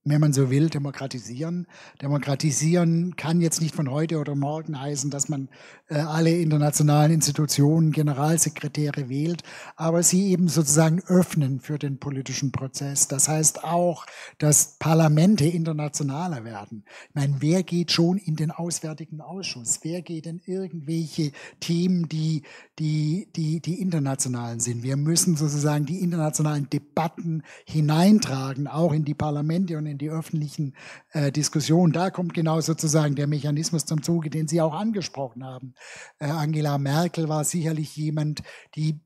wenn man so will, demokratisieren. Demokratisieren kann jetzt nicht von heute oder morgen heißen, dass man äh, alle internationalen Institutionen, Generalsekretäre wählt, aber sie eben sozusagen öffnen für den politischen Prozess. Das heißt auch, dass Parlamente internationaler werden. Ich meine, wer geht schon in den Auswärtigen Ausschuss? Wer geht in irgendwelche Themen, die, die, die, die internationalen sind? Wir müssen sozusagen die internationalen Debatten hineintragen, auch in die Parlamente und in in die öffentlichen äh, Diskussionen. Da kommt genau sozusagen der Mechanismus zum Zuge, den Sie auch angesprochen haben. Äh, Angela Merkel war sicherlich jemand, die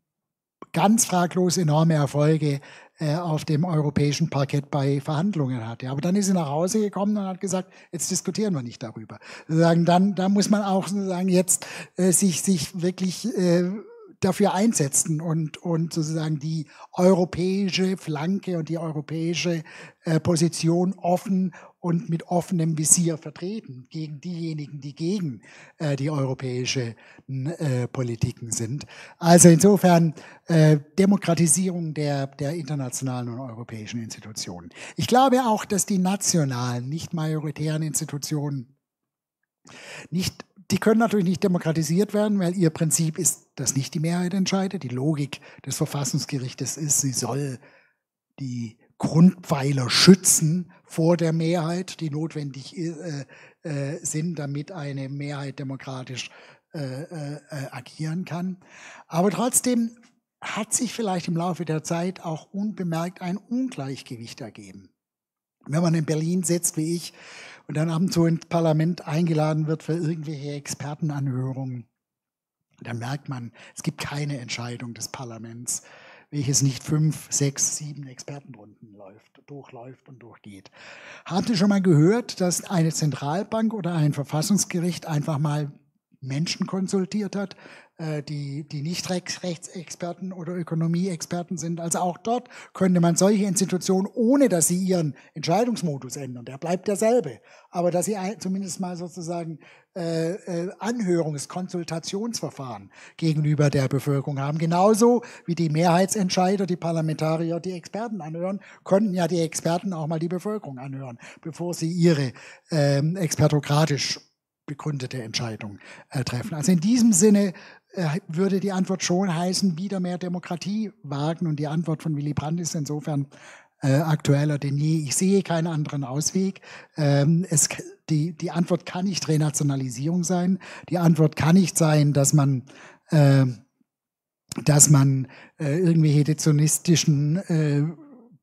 ganz fraglos enorme Erfolge äh, auf dem europäischen Parkett bei Verhandlungen hatte. Aber dann ist sie nach Hause gekommen und hat gesagt, jetzt diskutieren wir nicht darüber. Sozusagen dann, da muss man auch sozusagen jetzt äh, sich, sich wirklich äh, dafür einsetzen und, und sozusagen die europäische Flanke und die europäische äh, Position offen und mit offenem Visier vertreten gegen diejenigen, die gegen äh, die europäische äh, Politiken sind. Also insofern äh, Demokratisierung der, der internationalen und europäischen Institutionen. Ich glaube auch, dass die nationalen, nicht majoritären Institutionen nicht die können natürlich nicht demokratisiert werden, weil ihr Prinzip ist, dass nicht die Mehrheit entscheidet. Die Logik des Verfassungsgerichtes ist, sie soll die Grundpfeiler schützen vor der Mehrheit, die notwendig äh, äh, sind, damit eine Mehrheit demokratisch äh, äh, agieren kann. Aber trotzdem hat sich vielleicht im Laufe der Zeit auch unbemerkt ein Ungleichgewicht ergeben. Wenn man in Berlin sitzt wie ich und dann ab und zu ins Parlament eingeladen wird für irgendwelche Expertenanhörungen, dann merkt man, es gibt keine Entscheidung des Parlaments, welches nicht fünf, sechs, sieben Expertenrunden läuft, durchläuft und durchgeht. Habt ihr schon mal gehört, dass eine Zentralbank oder ein Verfassungsgericht einfach mal Menschen konsultiert hat, die, die nicht Rechtsexperten oder Ökonomieexperten sind. Also auch dort könnte man solche Institutionen, ohne dass sie ihren Entscheidungsmodus ändern, der bleibt derselbe, aber dass sie zumindest mal sozusagen äh, äh, Anhörungs-, gegenüber der Bevölkerung haben. Genauso wie die Mehrheitsentscheider, die Parlamentarier, die Experten anhören, könnten ja die Experten auch mal die Bevölkerung anhören, bevor sie ihre ähm, expertokratisch begründete Entscheidung äh, treffen. Also in diesem Sinne äh, würde die Antwort schon heißen, wieder mehr Demokratie wagen. Und die Antwort von Willy Brandt ist insofern äh, aktueller denn je. Ich sehe keinen anderen Ausweg. Ähm, es, die, die Antwort kann nicht Renationalisierung sein. Die Antwort kann nicht sein, dass man, äh, dass man äh, irgendwelche dezonistischen, äh,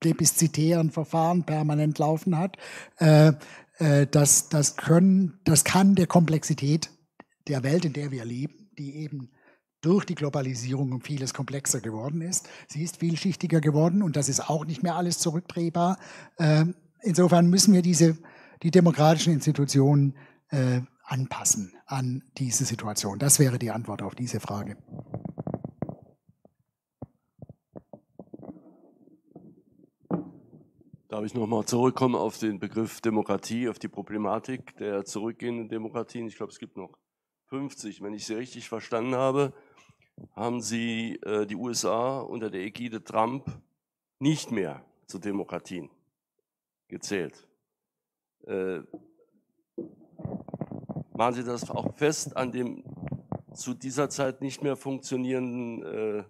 plebiszitären Verfahren permanent laufen hat. Äh, äh, das, das, können, das kann der Komplexität der Welt, in der wir leben, die eben durch die Globalisierung um vieles komplexer geworden ist. Sie ist vielschichtiger geworden und das ist auch nicht mehr alles zurückdrehbar. Ähm, insofern müssen wir diese, die demokratischen Institutionen äh, anpassen an diese Situation. Das wäre die Antwort auf diese Frage. Darf ich nochmal zurückkommen auf den Begriff Demokratie, auf die Problematik der zurückgehenden Demokratien? Ich glaube, es gibt noch 50, wenn ich sie richtig verstanden habe haben Sie äh, die USA unter der Ägide Trump nicht mehr zu Demokratien gezählt. Äh, machen Sie das auch fest an dem zu dieser Zeit nicht mehr funktionierenden, äh,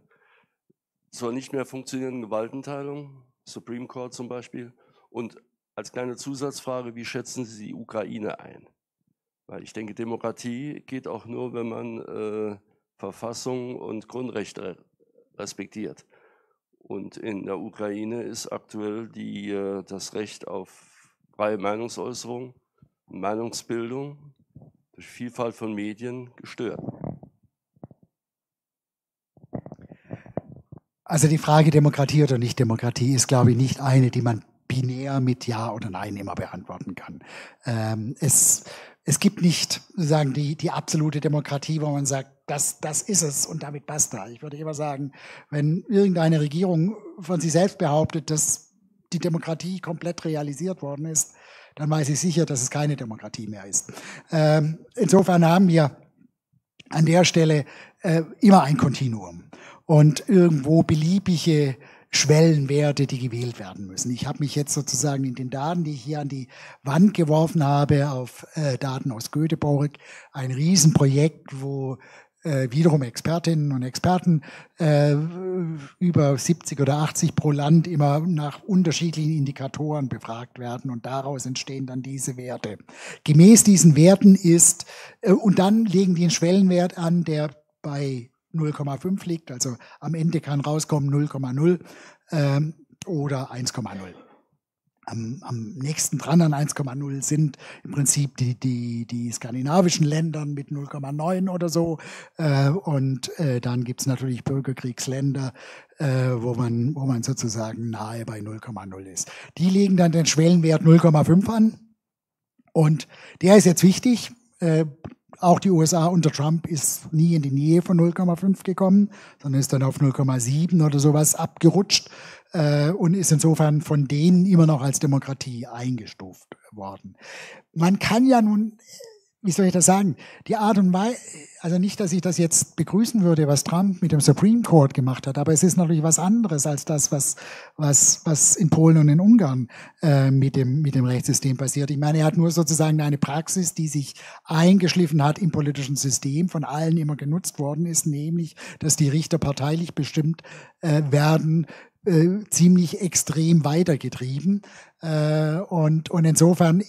zur nicht mehr funktionierenden Gewaltenteilung? Supreme Court zum Beispiel. Und als kleine Zusatzfrage, wie schätzen Sie die Ukraine ein? Weil ich denke, Demokratie geht auch nur, wenn man äh, Verfassung und Grundrechte respektiert. Und in der Ukraine ist aktuell die, äh, das Recht auf freie Meinungsäußerung, Meinungsbildung durch Vielfalt von Medien gestört. Also die Frage Demokratie oder Nicht-Demokratie ist, glaube ich, nicht eine, die man binär mit Ja oder Nein immer beantworten kann. Ähm, es, es gibt nicht sozusagen die, die absolute Demokratie, wo man sagt, das, das ist es und damit basta. Ich würde immer sagen, wenn irgendeine Regierung von sich selbst behauptet, dass die Demokratie komplett realisiert worden ist, dann weiß ich sicher, dass es keine Demokratie mehr ist. Ähm, insofern haben wir an der Stelle äh, immer ein Kontinuum und irgendwo beliebige Schwellenwerte, die gewählt werden müssen. Ich habe mich jetzt sozusagen in den Daten, die ich hier an die Wand geworfen habe, auf äh, Daten aus Göteborg, ein Riesenprojekt, wo äh, wiederum Expertinnen und Experten äh, über 70 oder 80 pro Land immer nach unterschiedlichen Indikatoren befragt werden und daraus entstehen dann diese Werte. Gemäß diesen Werten ist, äh, und dann legen die einen Schwellenwert an, der bei 0,5 liegt. Also am Ende kann rauskommen 0,0 ähm, oder 1,0. Am, am, nächsten dran an 1,0 sind im Prinzip die, die, die skandinavischen Länder mit 0,9 oder so. Äh, und äh, dann gibt es natürlich Bürgerkriegsländer, äh, wo, man, wo man sozusagen nahe bei 0,0 ist. Die legen dann den Schwellenwert 0,5 an. Und der ist jetzt wichtig. Auch die USA unter Trump ist nie in die Nähe von 0,5 gekommen, sondern ist dann auf 0,7 oder sowas abgerutscht äh, und ist insofern von denen immer noch als Demokratie eingestuft worden. Man kann ja nun wie soll ich das sagen, die Art und Weise, also nicht, dass ich das jetzt begrüßen würde, was Trump mit dem Supreme Court gemacht hat, aber es ist natürlich was anderes als das, was, was, was in Polen und in Ungarn äh, mit, dem, mit dem Rechtssystem passiert. Ich meine, er hat nur sozusagen eine Praxis, die sich eingeschliffen hat im politischen System, von allen immer genutzt worden ist, nämlich, dass die Richter parteilich bestimmt äh, werden, äh, ziemlich extrem weitergetrieben. Äh, und, und insofern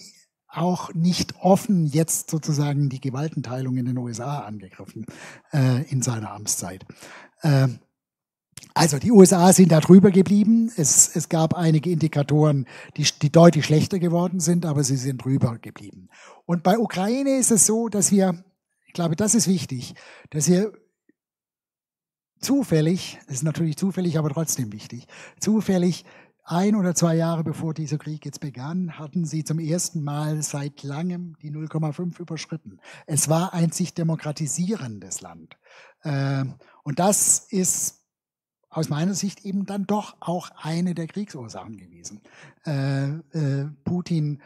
auch nicht offen jetzt sozusagen die Gewaltenteilung in den USA angegriffen äh, in seiner Amtszeit. Äh, also die USA sind da drüber geblieben. Es, es gab einige Indikatoren, die, die deutlich schlechter geworden sind, aber sie sind drüber geblieben. Und bei Ukraine ist es so, dass wir, ich glaube, das ist wichtig, dass wir zufällig, das ist natürlich zufällig, aber trotzdem wichtig, zufällig ein oder zwei Jahre bevor dieser Krieg jetzt begann, hatten sie zum ersten Mal seit langem die 0,5 überschritten. Es war ein sich demokratisierendes Land. Ähm, und das ist aus meiner Sicht eben dann doch auch eine der Kriegsursachen gewesen. Äh, äh, Putin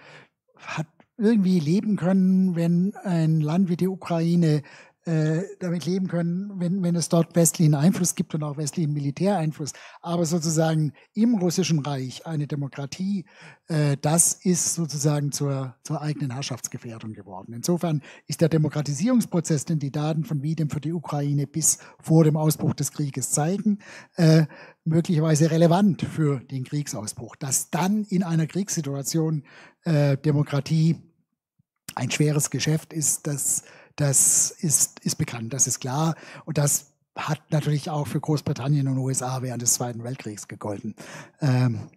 hat irgendwie leben können, wenn ein Land wie die Ukraine äh, damit leben können, wenn, wenn es dort westlichen Einfluss gibt und auch westlichen Militäreinfluss. Aber sozusagen im russischen Reich eine Demokratie, äh, das ist sozusagen zur, zur eigenen Herrschaftsgefährdung geworden. Insofern ist der Demokratisierungsprozess, den die Daten von Wiedem für die Ukraine bis vor dem Ausbruch des Krieges zeigen, äh, möglicherweise relevant für den Kriegsausbruch. Dass dann in einer Kriegssituation äh, Demokratie ein schweres Geschäft ist, das das ist, ist bekannt, das ist klar. Und das hat natürlich auch für Großbritannien und USA während des Zweiten Weltkriegs gegolten. Ähm,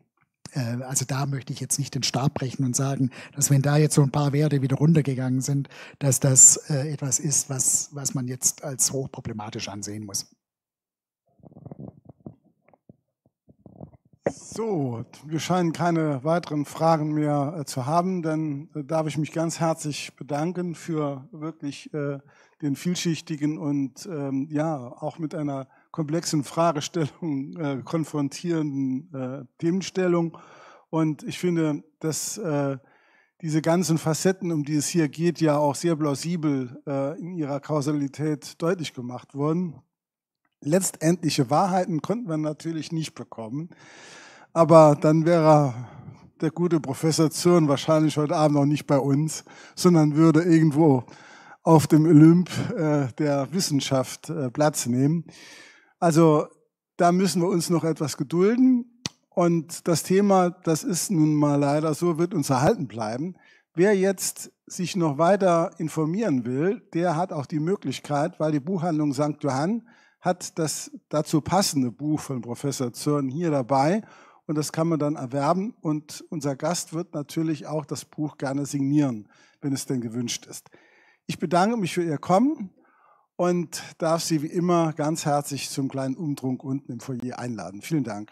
äh, also da möchte ich jetzt nicht den Stab brechen und sagen, dass wenn da jetzt so ein paar Werte wieder runtergegangen sind, dass das äh, etwas ist, was, was man jetzt als hochproblematisch ansehen muss. So, wir scheinen keine weiteren Fragen mehr äh, zu haben. Dann äh, darf ich mich ganz herzlich bedanken für wirklich äh, den vielschichtigen und ähm, ja auch mit einer komplexen Fragestellung äh, konfrontierenden äh, Themenstellung Und ich finde, dass äh, diese ganzen Facetten, um die es hier geht, ja auch sehr plausibel äh, in ihrer Kausalität deutlich gemacht wurden. Letztendliche Wahrheiten konnten wir natürlich nicht bekommen, aber dann wäre der gute Professor Zürn wahrscheinlich heute Abend noch nicht bei uns, sondern würde irgendwo auf dem Olymp äh, der Wissenschaft äh, Platz nehmen. Also da müssen wir uns noch etwas gedulden. Und das Thema, das ist nun mal leider so, wird uns erhalten bleiben. Wer jetzt sich noch weiter informieren will, der hat auch die Möglichkeit, weil die Buchhandlung St. Johann hat das dazu passende Buch von Professor Zürn hier dabei und das kann man dann erwerben und unser Gast wird natürlich auch das Buch gerne signieren, wenn es denn gewünscht ist. Ich bedanke mich für Ihr Kommen und darf Sie wie immer ganz herzlich zum kleinen Umtrunk unten im Foyer einladen. Vielen Dank.